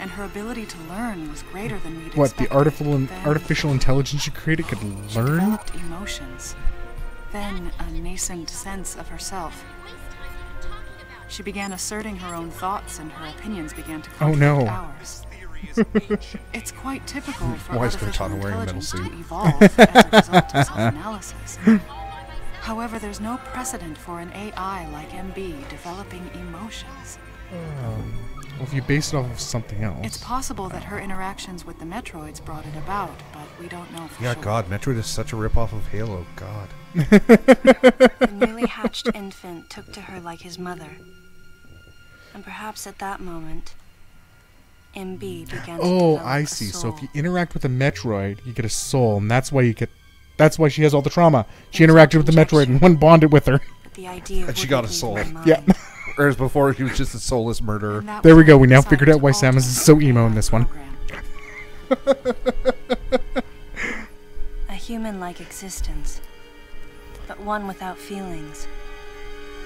and her ability to learn was greater than we'd What the expected. artificial Then artificial intelligence you created could She learn? developed emotions, then a nascent sense of herself. She began asserting her own thoughts, and her opinions began to Oh, contradict no. ours. it's quite typical hmm. for Why artificial Cortana metal intelligence to evolve as a result of self-analysis. However, there's no precedent for an AI like MB developing emotions. Um, well, if you base it off of something else. It's possible that her interactions with the Metroids brought it about, but we don't know for Yeah, sure. God, Metroid is such a ripoff of Halo. God. The newly hatched infant took to her like his mother. And perhaps at that moment, MB began to Oh, I see. So soul. if you interact with a Metroid, you get a soul, and that's why you get. That's why she has all the trauma. She interacted with the Metroid and one bonded with her. The idea And she got a soul. Yeah. Whereas before, he was just a soulless murderer. There we go, we now figured out why Samus is so emo in this one. A human-like existence, but one without feelings.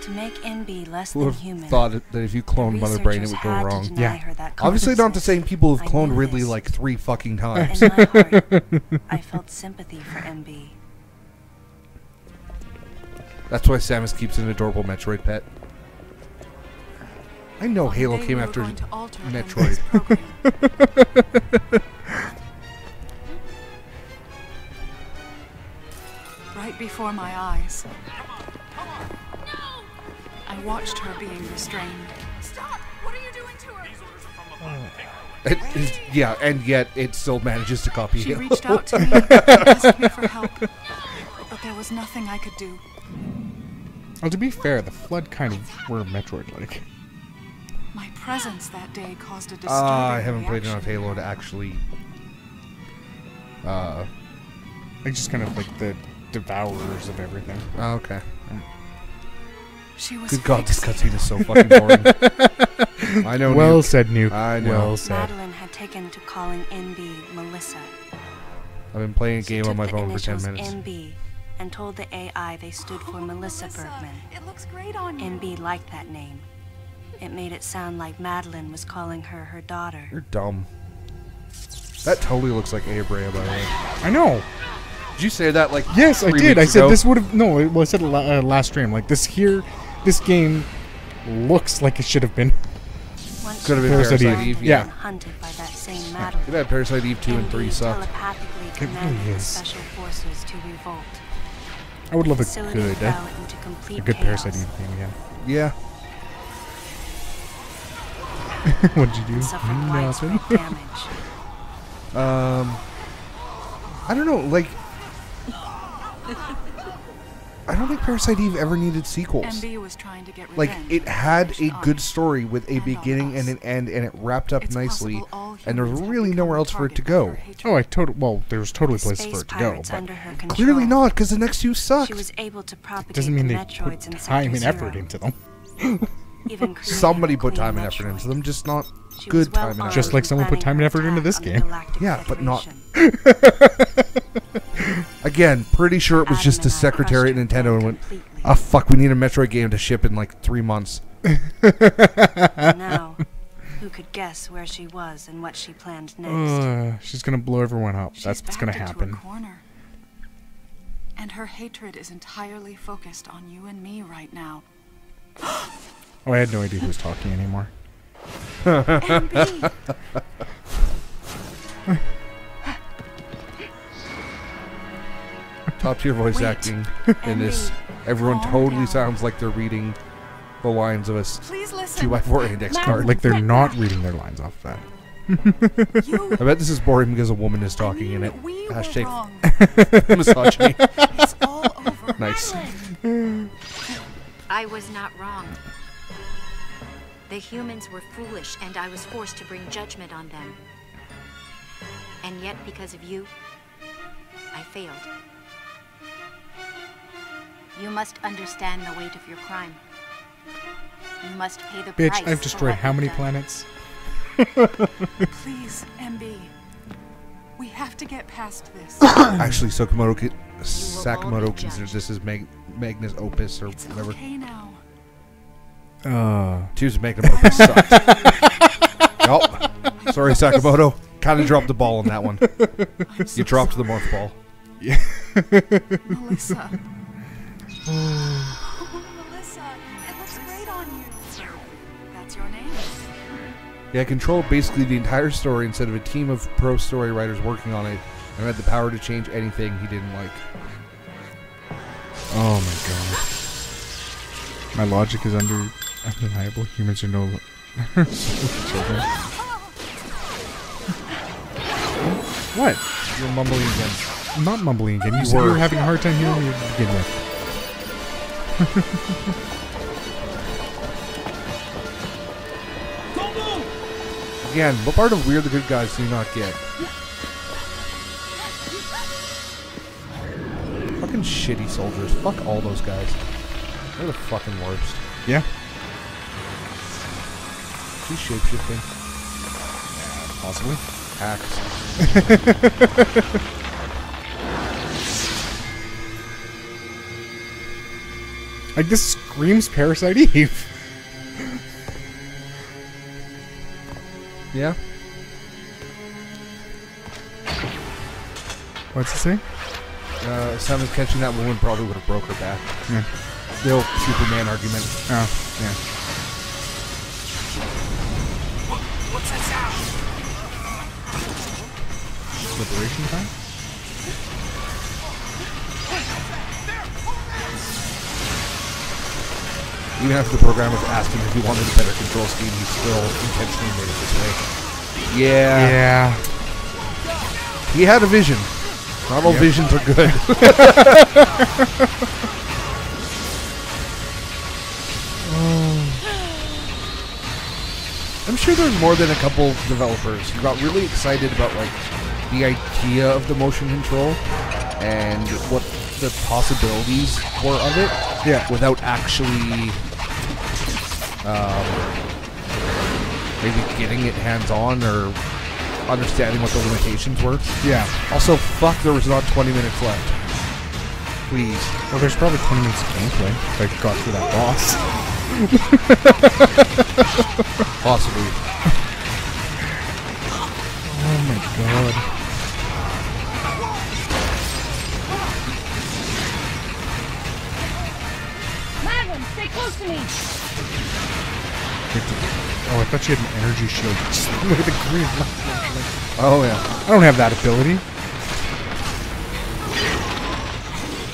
To make MB less Who than would have human, thought that if you the cloned Mother Brain, it would go wrong? deny Yeah. her that Obviously, not the same people who've cloned Ridley this. like three fucking times. In my heart, I felt sympathy for MB. That's why Samus keeps an adorable Metroid pet. I know Halo came after going to alter Metroid. MB's program. right before my eyes. I watched her being restrained. Stop! What are you doing to her? It is- yeah, and yet it still manages to copy She Halo. reached out to me and asked me for help, but there was nothing I could do. Well, to be fair, the Flood kind of were Metroid-like. My presence that day caused a disturbing Ah, I haven't played enough. Halo to actually. Uh, Like just kind of like the devourers of everything. oh, okay. She was Good God, this fixated cutscene is so fucking boring. I know. well Nuke. said, Nuke. I know. Well said. Madeline had taken to calling MB Melissa. I've been playing a game on my phone for ten initials minutes. MB and told the AI they stood for Melissa Bergman. It looks great on you. MB liked that name. It made it sound like Madeline was calling her her daughter. You're dumb. That totally looks like Aya Brea, by the way. I know. Did you say that like? Yes, I three did. I said ago? this would have no. Well, I said it la- uh, last stream. Like this here, this game looks like it should have been. Could have been Parasite Parasite found Eve, and yeah. hunted by that same Too Madeline. bad Parasite Eve two and three MB sucked. telepathically really is. special forces to revolt. I would love a good, uh, fell into complete a good chaos. Parasite Eve game again. Yeah. what did you do? and suffered Nothing. Um, I don't know. Like, I don't think Parasite Eve ever needed sequels. MB was trying to get Like, it had a good story with a beginning and an end, and it wrapped up It's nicely. And there's really nowhere else for it to go. Oh, I totally. Well, there's totally The places for it to go, but under her control. Clearly not, because the next two sucked. She was able to propagate doesn't mean the they put time and effort into them. even Somebody put time and effort into them, just not She good well time and effort. Just like someone put time and effort into this attack on the game. Yeah, but not- Again, pretty sure it was just a secretary at Nintendo and went, completely. ah, fuck, we need a Metroid game to ship in like three months. now, who could guess where she was and what she planned next? Uh, she's gonna blow everyone up. She's That's what's gonna backed into a happen. corner. And her hatred is entirely focused on you and me right now. Oh, I had no idea who was talking anymore. MB! Top tier voice Wait. acting in this. Everyone totally down. sounds like they're reading the lines of a two by four index card. Like they're not reading their lines off that. You I bet this is boring because a woman is talking in it. We were Hashtag misogyny. It's all over. Nice. I was not wrong. The humans were foolish, and I was forced to bring judgment on them. And yet, because of you, I failed. You must understand the weight of your crime. You must pay the price. Bitch, I've destroyed how many done. planets? Please, MB. We have to get past this. Actually, Sakamoto, Sakamoto considers this as mag- Magnus Opus or It's whatever. okay now. Uh, Choose Magnum Opus sucked. Yup. Sorry, Sakamoto. Kind of dropped the ball on that one. I'm so You dropped the morph ball. Melissa. oh, Melissa, it looks great on you. That's your name. Yeah, controlled basically the entire story instead of a team of pro story writers working on it and had the power to change anything he didn't like. oh my god. My logic is under undeniable. Humans are no children. What? You're mumbling again. I'm not mumbling again. You, You said you were were. having a hard time hearing me to begin with. Again, what part of We're the Good Guys do you not get? Fucking shitty soldiers. Fuck all those guys. They're the fucking worst. Yeah. She's shapeshifting. Possibly. Hacks. Like this screams Parasite Eve. Yeah? What's it say? Uh, Simon catching that woman probably would have broke her back. Yeah. The old Superman argument. Oh, yeah. Liberation time? Even after the programmers asked him if he wanted a better control scheme, he still intentionally made it this way. Yeah. Yeah. He had a vision. Not all Yep. visions are good. I'm sure there's more than a couple developers who got really excited about like the idea of the motion control and what the possibilities were of it. Yeah. Without actually um, maybe getting it hands on or understanding what the limitations were. Yeah. Also, fuck, there was not 20 minutes left. Please. Well, there's probably 20 minutes of gameplay if I got through that boss. Possibly. Oh my god. Madeline, stay close to me! Oh, I thought she had an energy shield. Look at the green. Oh, yeah. I don't have that ability.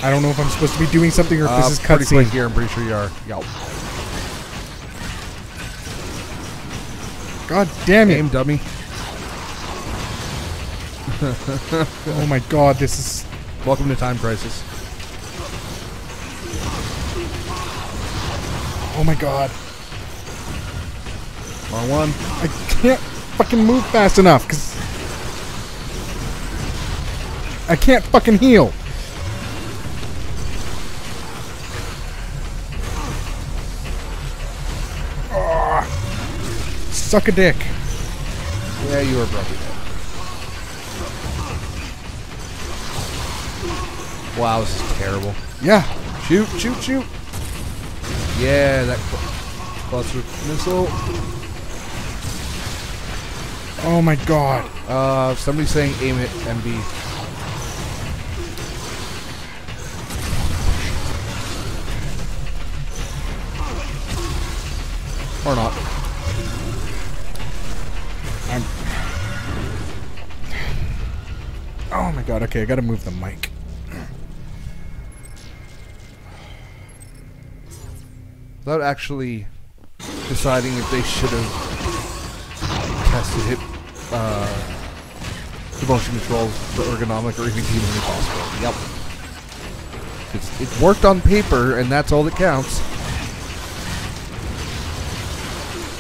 I don't know if I'm supposed to be doing something or if Uh, this is cutscene. here, I'm pretty sure you are. Yo. God damn it. Game dummy. Oh my god, this is... Welcome to Time Crisis. Oh my god. Wrong one. I can't fucking move fast enough because I can't fucking heal. Suck a dick. Yeah, you were probably dead. Wow, this is terrible. Yeah. Shoot, shoot, shoot. Yeah, that. Cluster missile. Oh my god. Uh, somebody's saying aim at MB. Or not. God. Okay, I gotta move the mic. Without actually deciding if they should have tested it, uh, the motion controls, the ergonomic, or even humanly possible. Yep. It's, it worked on paper, and that's all that counts.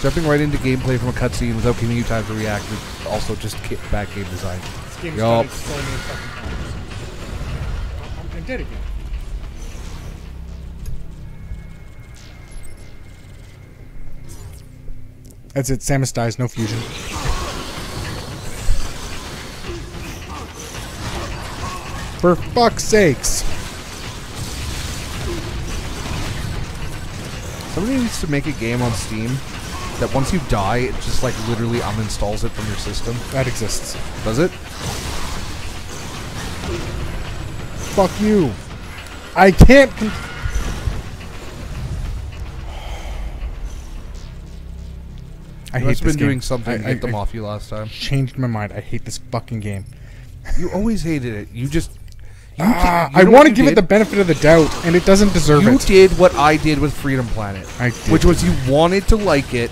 Jumping right into gameplay from a cutscene without giving you time to react is also just bad game design. This game's Yup. done so many fucking times. I'm, I'm dead again. That's it. Samus dies. No fusion. For fuck's sakes. Somebody needs to make a game on Steam that once you die, it just like literally uninstalls it from your system. That exists. Does it? Fuck you. I can't. Con- I hate this been game. doing something I- get them I- off you last time. Changed my mind. I hate this fucking game. You always hated it. You just. Ah, I want to give it the benefit of the doubt, and it doesn't deserve You it. You did what I did with Freedom Planet, I did. which was you wanted to like it,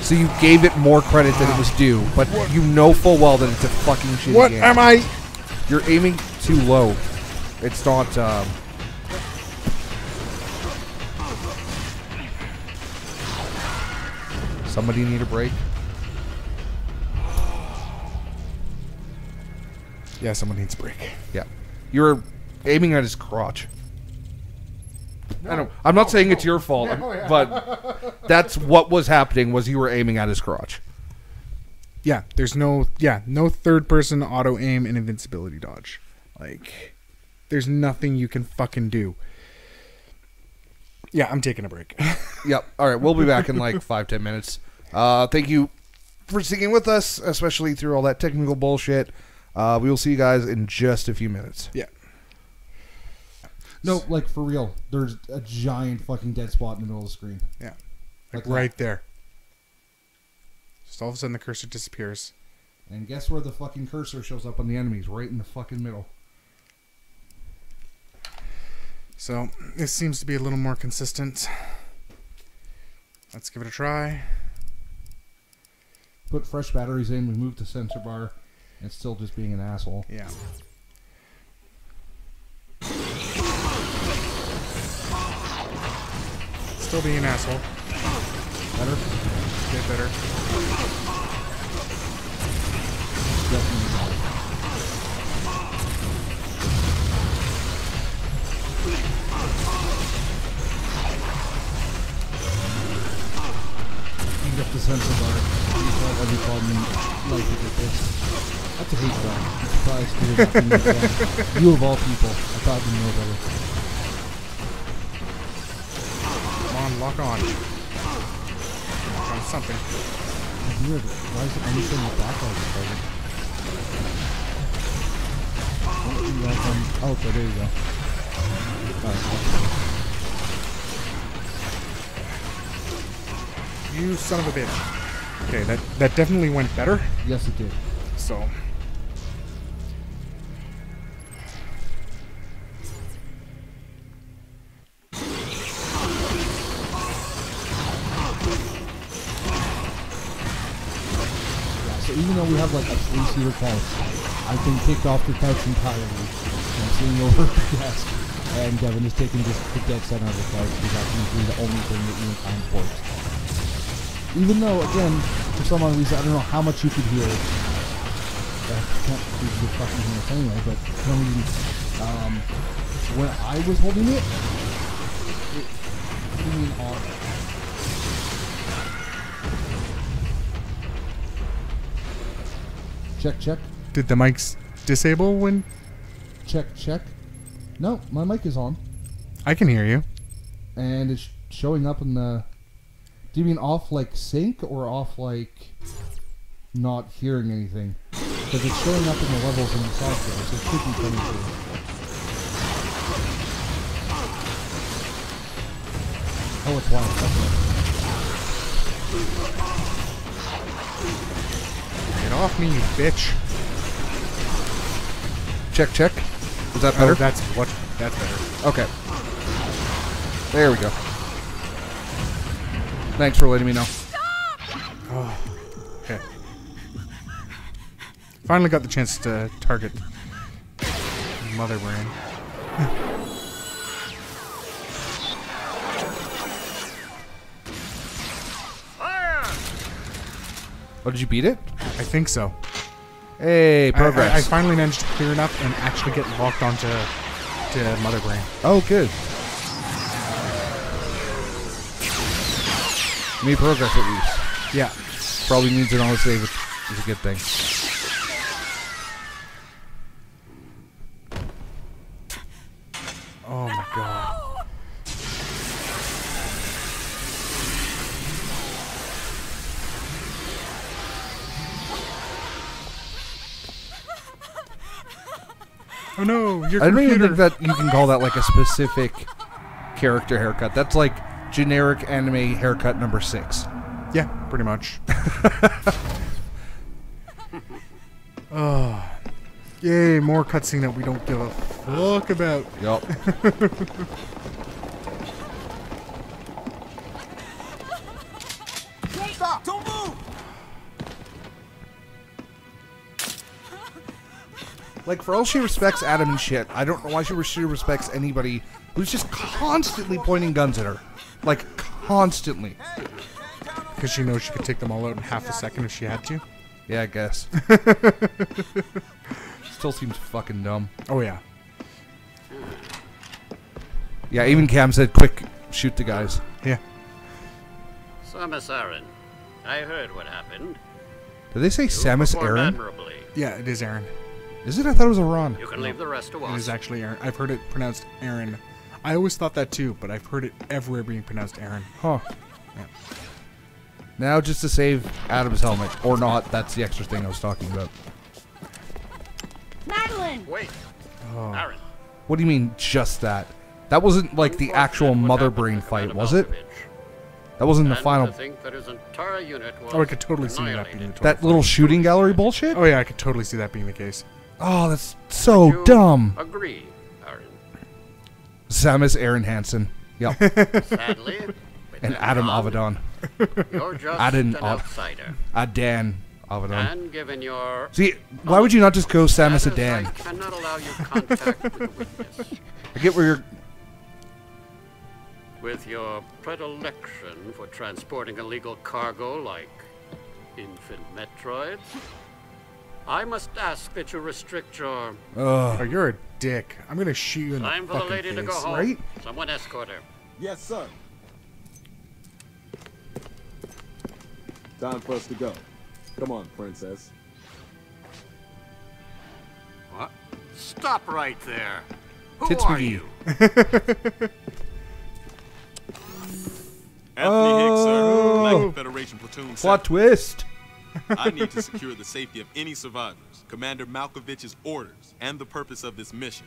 so you gave it more credit than it was due. But you know full well that it's a fucking shitty What game. am I? You're aiming too low. It's not. Um, somebody need a break. Yeah, someone needs a break. Yeah, you're aiming at his crotch. I know. I'm not saying it's your fault, but that's what was happening. Was you were aiming at his crotch? Yeah, there's no yeah, no third person auto aim and invincibility dodge. Like there's nothing you can fucking do. Yeah, I'm taking a break. Yep. All right, we'll be back in like five ten minutes. Uh, thank you for sticking with us, especially through all that technical bullshit. Uh, we will see you guys in just a few minutes. yeah. No, like for real. There's a giant fucking dead spot in the middle of the screen. Yeah. Like Like right there. Just all of a sudden the cursor disappears. And guess where the fucking cursor shows up on the enemies? Right in the fucking middle. So this seems to be a little more consistent. Let's give it a try. Put fresh batteries in, remove the sensor bar, and still just being an asshole. Yeah. Still being an asshole. Better? Get better. Definitely up the sensor bar. You solve every problem life with your fist. That's a hate crime. I'm surprised you did not understand. You of all people. I thought you know better. Come on, lock on. Lock on something. Weird. Why is it anything with backlog present? Oh, you um, oh, okay, there you go. Alright. You son of a bitch. Okay, that that definitely went better. Yes, it did. So even though we have like a three-seater couch, I've been kicked off the couch entirely. And I'm sitting over at the desk, and Devin is taking just the dead center of the couch because that's usually the only thing that you and time ports. Even though, again, for some odd reason, I don't know how much you could hear. I can't do the fucking hear anyway, but for some reason, um, when I was holding it, it came in off. Check, check. did the mics disable when Check, check. No, my mic is on, I can hear you. and it's showing up in the Do you mean off like sync or off like not hearing anything? Because it's showing up in the levels in the software, so it should be coming through. Oh, it's loud. Get off me, you bitch. Check, check. Is that Oh, better? that's what. That's better. Okay. There we go. Thanks for letting me know. Oh, okay. Finally got the chance to target Mother Brain. Oh, did you beat it? I think so. Hey, I- progress. I, I finally managed to clear enough and actually get locked onto to Mother Brain. Oh, good. Me progress at least. Yeah. Probably means an auto save is a good thing. Oh my god. Oh no, your I don't even think that you can call that like a specific character haircut. That's like generic anime haircut number six. Yeah, pretty much. oh. Yay, more cutscene that we don't give a fuck about. Yup. Like for all she respects Adam and shit, I don't know why she she respects anybody who's just constantly pointing guns at her, like constantly. Because she knows she could take them all out in half a second if she had to. Yeah, I guess. Still seems fucking dumb. Oh yeah. Yeah, even Cam said, "Quick, shoot the guys." Yeah. Samus Aran, I heard what happened. Did they say You Samus performed Aran? admirably. Yeah, it is Aaron. Is it? I thought it was a Ron. You can leave the rest to us. It is us. actually Aaron. I've heard it pronounced Aaron. I always thought that too, but I've heard it everywhere being pronounced Aaron. Huh. Yeah. Now, just to save Adam's helmet, or not, that's the extra thing I was talking about. Madeline! Wait, Oh. Aaron. What do you mean, just that? That wasn't like the actual Mother Brain fight, was it? That wasn't the final. to think that his entire unit was Oh, I could totally see that being the total That little shooting gallery bullshit? Oh yeah, I could totally see that being the case. Oh, that's so dumb. Agree, Aaron. Samus Aaron Hansen. Yep. Sadly, and Adam Avedon. You're just an Av- outsider. Ah, Adan Avedon. And given your See, why would you not just go Samus Adan? I cannot allow you contact with the witness. I get where you're. With your predilection for transporting illegal cargo like infant Metroids, I must ask that you restrict your Ugh. Oh, you're a dick. I'm gonna shoot you in time the for the fucking lady face. to go home. right? Someone escort her. Yes, sir. Time for us to go. Come on, princess. What? Stop right there. Who Tits are McGee. you? Anthony Higgs, sir. Oh. Galactic Federation Platoon Plot Second. twist. I need to secure the safety of any survivors. Commander Malkovich's orders and the purpose of this mission.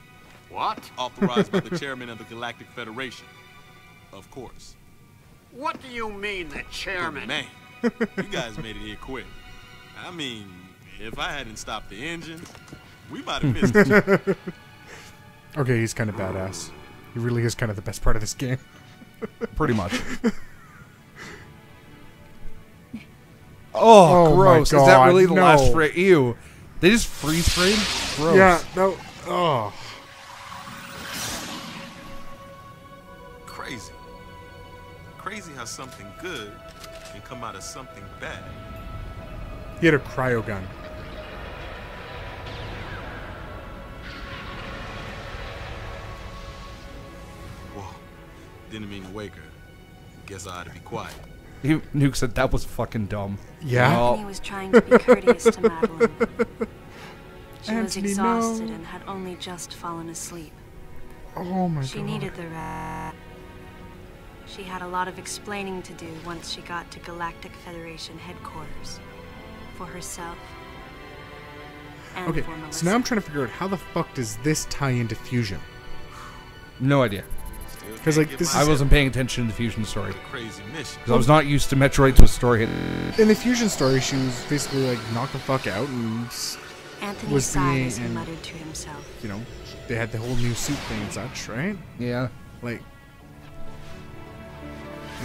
What? Authorized by the chairman of the Galactic Federation. Of course. What do you mean, the chairman? Man, you guys made it here quick. I mean, if I hadn't stopped the engine, we might have missed it. Okay, he's kind of badass. He really is kind of the best part of this game. Pretty much. Oh, Oh gross. Is that really the last no. frame? Ew. They just freeze frame? Gross. Yeah, no. Oh. Crazy. Crazy how something good can come out of something bad. He had a cryo gun. Whoa. Didn't mean to wake her. Guess I ought to be quiet. He, Nuke said that was fucking dumb. Yeah? Well, Anthony was trying to be courteous to Madeline. She was exhausted no. and had only just fallen asleep. Oh my She god. needed the rest. She had a lot of explaining to do once she got to Galactic Federation headquarters. For herself. And Okay, for so now I'm trying to figure out how the fuck does this tie into Fusion? No idea. Because like this I wasn't paying attention to the fusion story. Crazy mission. Because I was not used to Metroids with story. in the Fusion story, she was basically like knocked the fuck out and Anthony was sighed being as he and, muttered to himself. you know they had the whole new suit thing and such, right? Yeah. Like,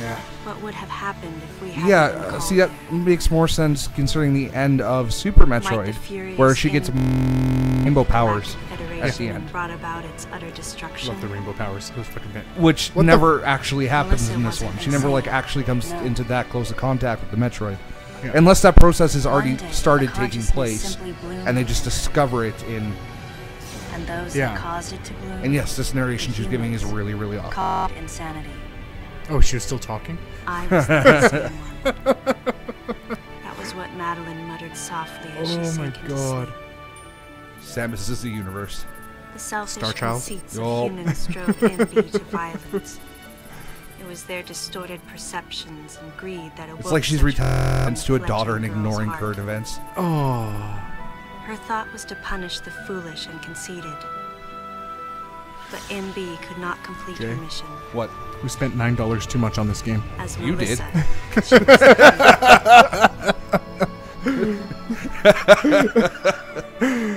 yeah. What would have happened if we had Yeah, been uh, see that makes more sense considering the end of Super Metroid, furious where she gets in rainbow powers Federation at the and end, brought about its utter destruction? Love the rainbow powers. It was fucking bad. which What the- never actually happens Melissa in this wasn't one. She never like insane. actually comes No. into that close of contact with the Metroid, Yeah. unless that process has already One day, started a taking consciousness place, simply bloomed. and they just discover it in. And those Yeah. that caused it to bloom. And yes, this narration she's giving is really, really awful. Called insanity. Oh, she was still talking. I was the insane one. That was what Madeline muttered softly as she Oh my sank into god. sleep. Samus is the universe. The selfish Star Child? conceits Yup. of humans drove MB to violence. It was their distorted perceptions and greed that awoke It's like she's such returns to a daughter and ignoring heart. current events. Oh. Her thought was to punish the foolish and conceited. But MB could not complete her Okay. mission. What? We spent nine dollars too much on this game. As You did. Melissa, 'cause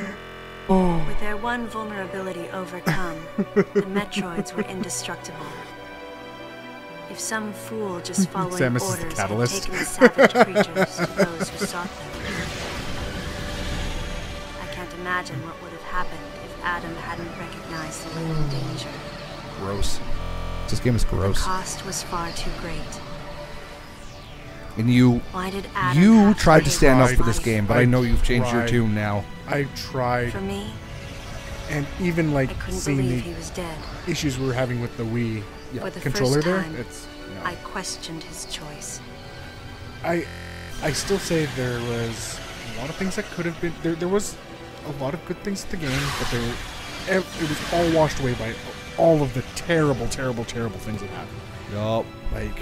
she was With their one vulnerability overcome, the Metroids were indestructible. If some fool just followed Samus is the orders had taken the savage creatures to those who sought them. I can't imagine what would have happened if Adam hadn't recognized the little mm. danger. Gross. This game is gross. The cost was far too great. And you, Why did Adam you tried to stand up for this game, but I know you've changed your tune now. I tried, For me, and even like seeing the he was dead. issues we were having with the Wii For the controller first there, time, it's I questioned his choice. I I still say there was a lot of things that could have been there. There was a lot of good things to the game, but there were, it was all washed away by all of the terrible, terrible, terrible things that happened. Yup. Like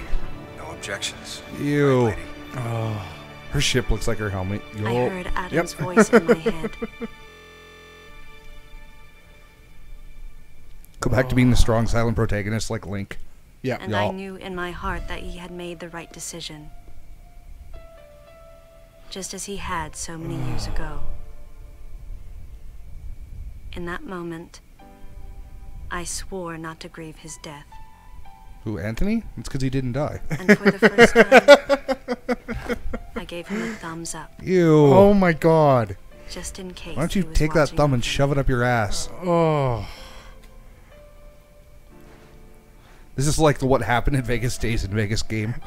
No objections. Ew. Oh. Her ship looks like her helmet. I heard Adam's voice in my head. Go back to being the strong, silent protagonist like Link. Yeah. And I knew in my heart that he had made the right decision. Just as he had so many years ago. In that moment, I swore not to grieve his death. Who, Anthony? It's because he didn't die. And for the first time, I gave him a thumbs up, Ew. Oh my god. just in case. Why don't you take that thumb and me. shove it up your ass? Oh. This is like the what happened in Vegas stays in Vegas game.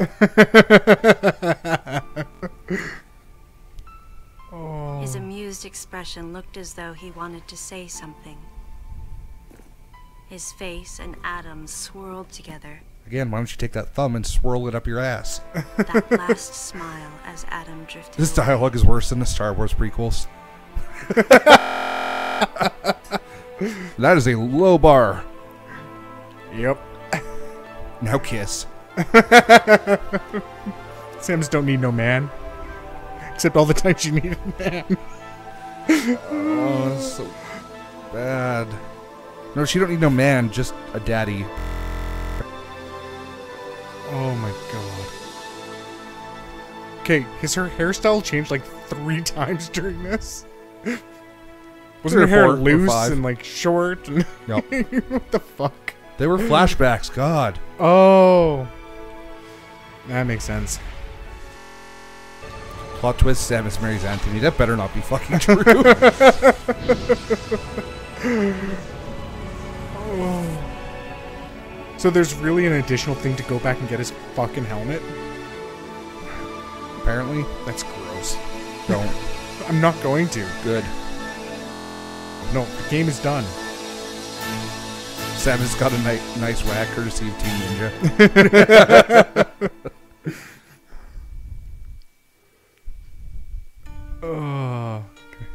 oh. His amused expression looked as though he wanted to say something. His face and Adam's swirled together. Again, why don't you take that thumb and swirl it up your ass? That last smile as Adam drifted. This away. dialogue is worse than the Star Wars prequels. that is a low bar. Yep. Now kiss. Sims don't need no man. Except all the times she needed a man. Oh, that's so bad. No, she don't need no man, just a daddy. Oh my god. Okay, has her hairstyle changed like three times during this? Wasn't her hair loose and like short? And Yep. what the fuck? They were flashbacks, God. Oh. That makes sense. Plot twist Samus marries Anthony. That better not be fucking true. So there's really an additional thing to go back and get his fucking helmet? Apparently. That's gross. Don't. I'm not going to. Good. No, the game is done. Sam has got a ni- nice whack courtesy of Team Ninja. Oh. Okay.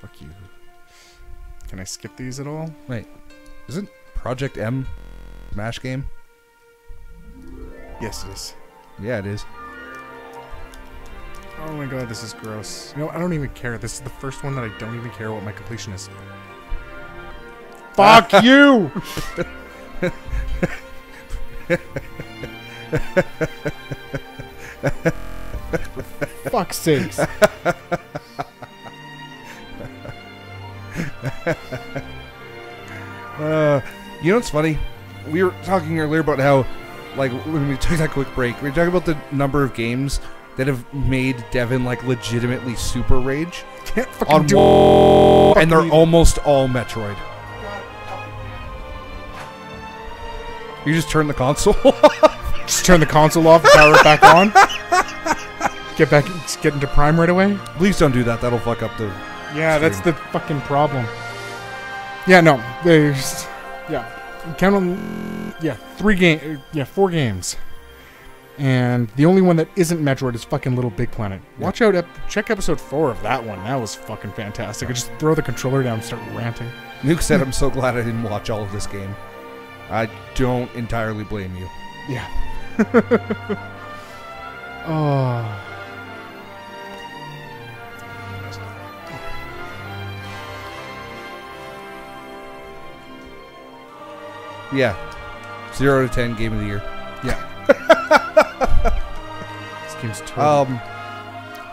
Fuck you. Can I skip these at all? Wait, isn't Project M Smash game? Yes, it is. Yeah, it is. Oh my god, this is gross. You know, I don't even care. This is the first one that I don't even care what my completion is. Fuck you! For fuck's sakes. Uh, you know what's funny? We were talking earlier about how, like, when we took that quick break, we were talking about the number of games that have made Devin like legitimately super rage Can't fucking on do one, and they're almost all Metroid. You just turn the console off. Just turn the console off, power it back on. Get back, get into Prime right away. Please don't do that. That'll fuck up the. Yeah, that's the fucking problem. Yeah, no, there's, yeah, count on, yeah, three game, yeah, four games, and the only one that isn't Metroid is fucking Little Big Planet. Watch out, ep- check episode four of that one. That was fucking fantastic. I just throw the controller down, and start ranting. Nuke said, "I'm so glad I didn't watch all of this game." I don't entirely blame you. Yeah. oh. Yeah, zero to ten game of the year. Yeah. this game's terrible. Um,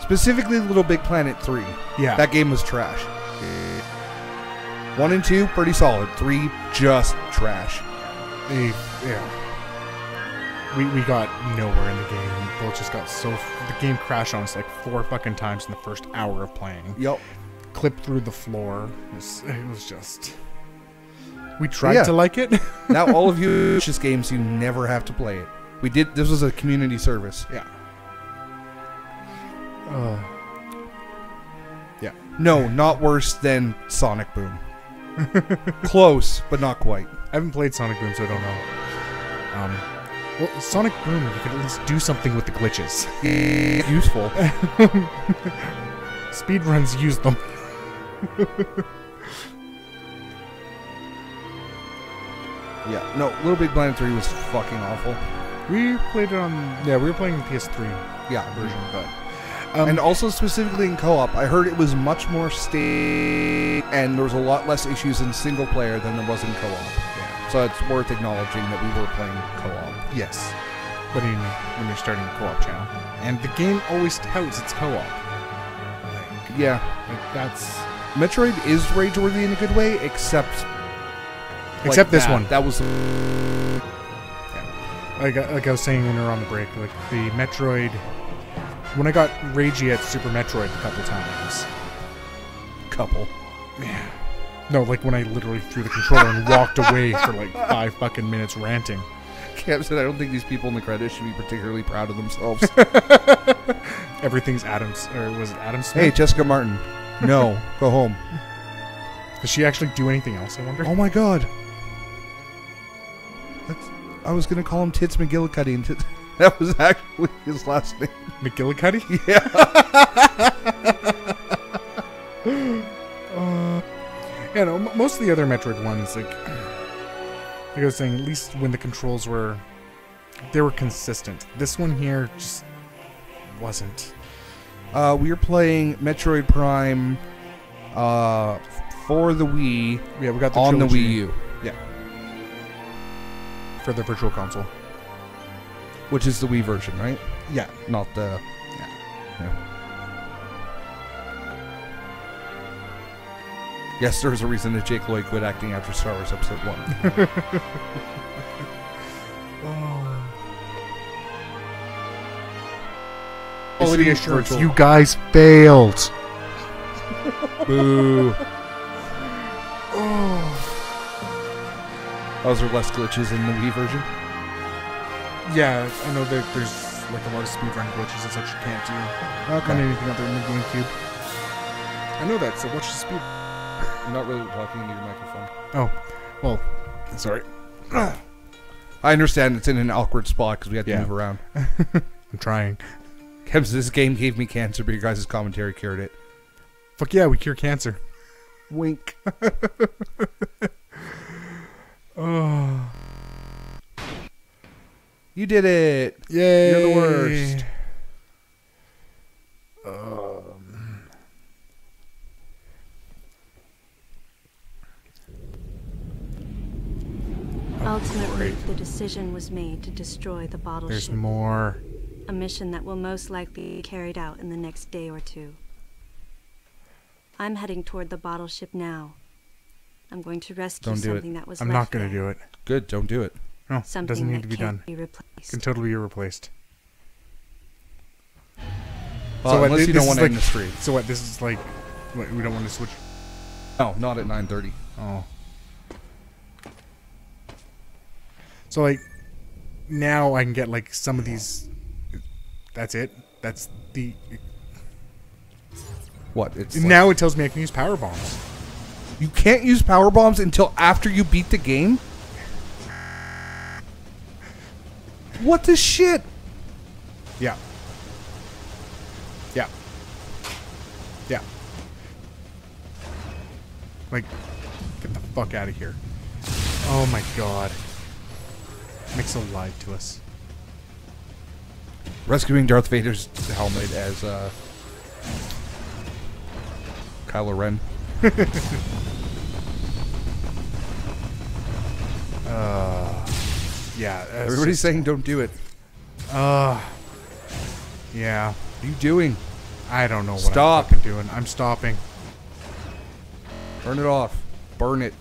specifically, Little Big Planet three. Yeah. that game was trash. One and two, pretty solid. Three, just trash. They, yeah. We, we got nowhere in the game. Both just got so. The game crashed on us like four fucking times in the first hour of playing. Yep. Clipped through the floor. It was, it was just. We tried Yeah. to like it. now all of you just games you never have to play it. We did. This was a community service. Yeah. Uh, yeah. No, not worse than Sonic Boom. Close, but not quite. I haven't played Sonic Boom, so I don't know. Um, well, Sonic Boom, you could at least do something with the glitches. Useful. Speedruns use them. Yeah. No, Little Big Planet 3 was fucking awful. We played it on. Yeah, we were playing the PS3 Yeah. version, but. Um, and also specifically in co-op, I heard it was much more stable, and there was a lot less issues in single player than there was in co-op. Yeah. So it's worth acknowledging that we were playing co-op. Yes. When, you, when you're starting a co op channel. And the game always touts its co op. Like, Yeah. like that's. Metroid is rage-worthy in a good way, except Except this that. one. That was Like, I- like I was saying when we were on the break, like the Metroid. When I got ragey at Super Metroid a couple times. couple. Yeah. No, like when I literally threw the controller and walked away for like five fucking minutes ranting. Cam said, "I don't think these people in the credits should be particularly proud of themselves." Everything's Adams, or was it Adam Smith? hey, Jessica Martin. No, go home. Does she actually do anything else? I wonder. Oh my god. I was gonna call him Tits McGillicuddy, and Tits, that was actually his last name. McGillicuddy? Yeah. Uh, yeah, no, m- most of the other Metroid ones, like, like I was saying, at least when the controls were, they were consistent. This one here just wasn't. Uh, we are playing Metroid Prime uh, for the Wii Yeah, we got the on the. Wii U. For the Virtual Console. which is the Wii version, right? Yeah. Not the. Yeah. Yes, there's a reason that Jake Lloyd quit acting after Star Wars Episode 1. Quality It's assurance. virtual. You guys failed. Boo. Oh. Those are less glitches in the Wii version. Yeah, I know that there's like a lot of speedrun glitches and such you can't do Okay. on anything other than the GameCube. I know that, so watch the speed. I'm not really talking into your microphone. Oh, well, sorry. I understand it's in an awkward spot because we had to Yeah. move around. I'm trying. Kev, this game gave me cancer, but your guys' commentary cured it. Fuck yeah, we cure cancer. Wink. Oh. You did it. Yay! You're the worst. Um, Ultimately, the decision was made to destroy the bottle there's ship. more. A mission that will most likely be carried out in the next day or two. I'm heading toward the bottle ship now. I'm going to rescue Don't do it. that was I'm left not going to do it. Good. Don't do it. No, it Something doesn't need that to be can't done. be replaced. Can totally be replaced. Well, what, unless thi- you don't want is to like, end the stream. So what? This is like, what, we don't want to switch. No, not at 9:30. Oh. So like, now I can get like some of these. That's it. That's the. What? It's like- now it tells me I can use power bombs. You can't use power bombs until after you beat the game. What the shit? Yeah. Yeah. Yeah. Like, get the fuck out of here. Oh my god. Mixo lied to us. Rescuing Darth Vader's helmet as uh, Kylo Ren. Uh, yeah. Everybody's saying don't do it. Uh, yeah. What are you doing? I don't know what Stop. I'm fucking doing. I'm stopping. Burn it off. Burn it.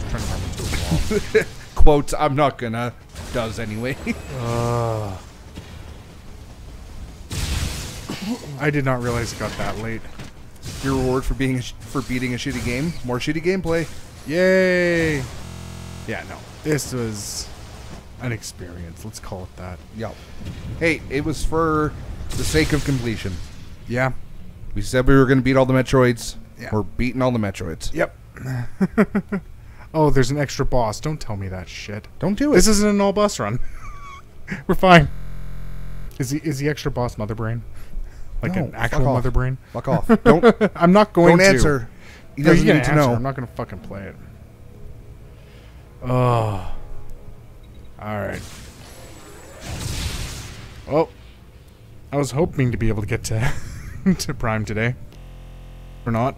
Just trying into a wall. Quotes. I'm not gonna. Does anyway. Ugh. I did not realize it got that late. Your reward for being a sh- for beating a shitty game. More shitty gameplay. Yay! Yeah, no. This was an experience. Let's call it that. Yep. Hey, it was for the sake of completion. Yeah. We said we were gonna beat all the Metroids. Yeah. We're beating all the Metroids. Yep. oh, there's an extra boss. Don't tell me that shit. Don't do it. This isn't an all boss run. We're fine. Is the is the extra boss Mother Brain? Like No, an actual. Mother Brain? Fuck off. Don't. I'm not going don't to. answer. He you doesn't need to answer. know. I'm not gonna fucking play it. Oh. Alright. Well, I was hoping to be able to get to to Prime today. Or not.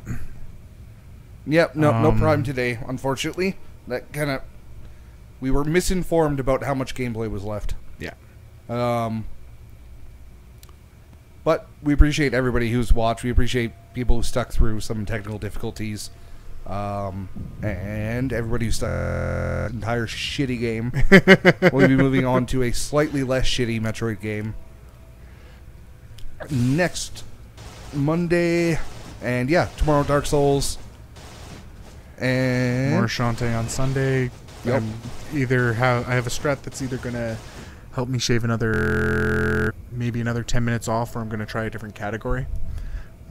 Yep, no, no Um, Prime today, unfortunately. That kind of we were misinformed about how much gameplay was left. Yeah. Um, but we appreciate everybody who's watched. We appreciate people who stuck through some technical difficulties. Um, and everybody who's stuck entire shitty game. we'll be moving on to a slightly less shitty Metroid game next Monday. And yeah, tomorrow Dark Souls. And More Shantae on Sunday. Yep. Either have I have a strat that's either gonna help me shave another maybe another ten minutes off, or I'm gonna try a different category.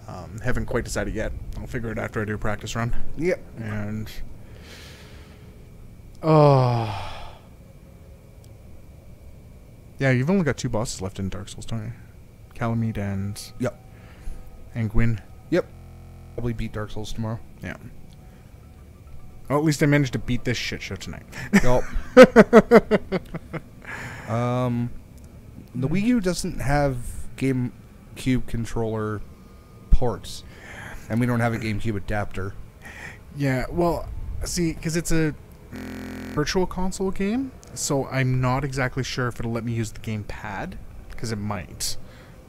Um, haven't quite decided yet. I'll figure it after I do a practice run. Yep. And oh, yeah, you've only got two bosses left in Dark Souls, don't you? Kalameet and Yep. and Gwyn. Yep. Probably beat Dark Souls tomorrow. Yeah. Well, at least I managed to beat this shit show tonight. Yup. um, the Wii U doesn't have GameCube controller ports, and we don't have a GameCube adapter. Yeah, well, see, because it's a virtual console game, so I'm not exactly sure if it'll let me use the gamepad, because it might,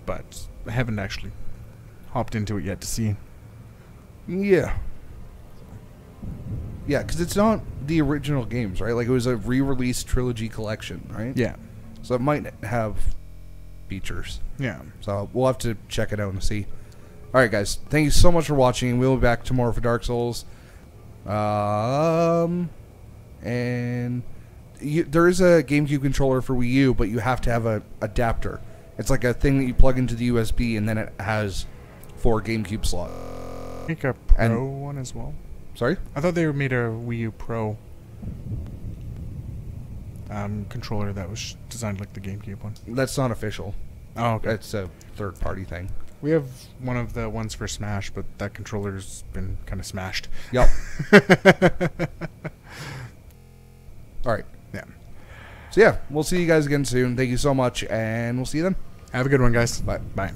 but I haven't actually hopped into it yet to see. Yeah. Yeah, because it's not the original games, right? Like it was a re-release trilogy collection, right? Yeah. So it might have features. Yeah. So we'll have to check it out and see. All right, guys. Thank you so much for watching. We'll be back tomorrow for Dark Souls. Um, and you, there is a GameCube controller for Wii U, but you have to have a adapter. It's like a thing that you plug into the USB, and then it has four GameCube slots. I think a Pro And- one as well. Sorry? I thought they made a Wii U Pro um, controller that was designed like the GameCube one. That's not official. Oh, okay. That's a third party thing. We have one of the ones for Smash, but that controller's been kind of smashed. Yep. All right. Yeah. So, yeah, we'll see you guys again soon. Thank you so much, and we'll see you then. Have a good one, guys. Bye. Bye.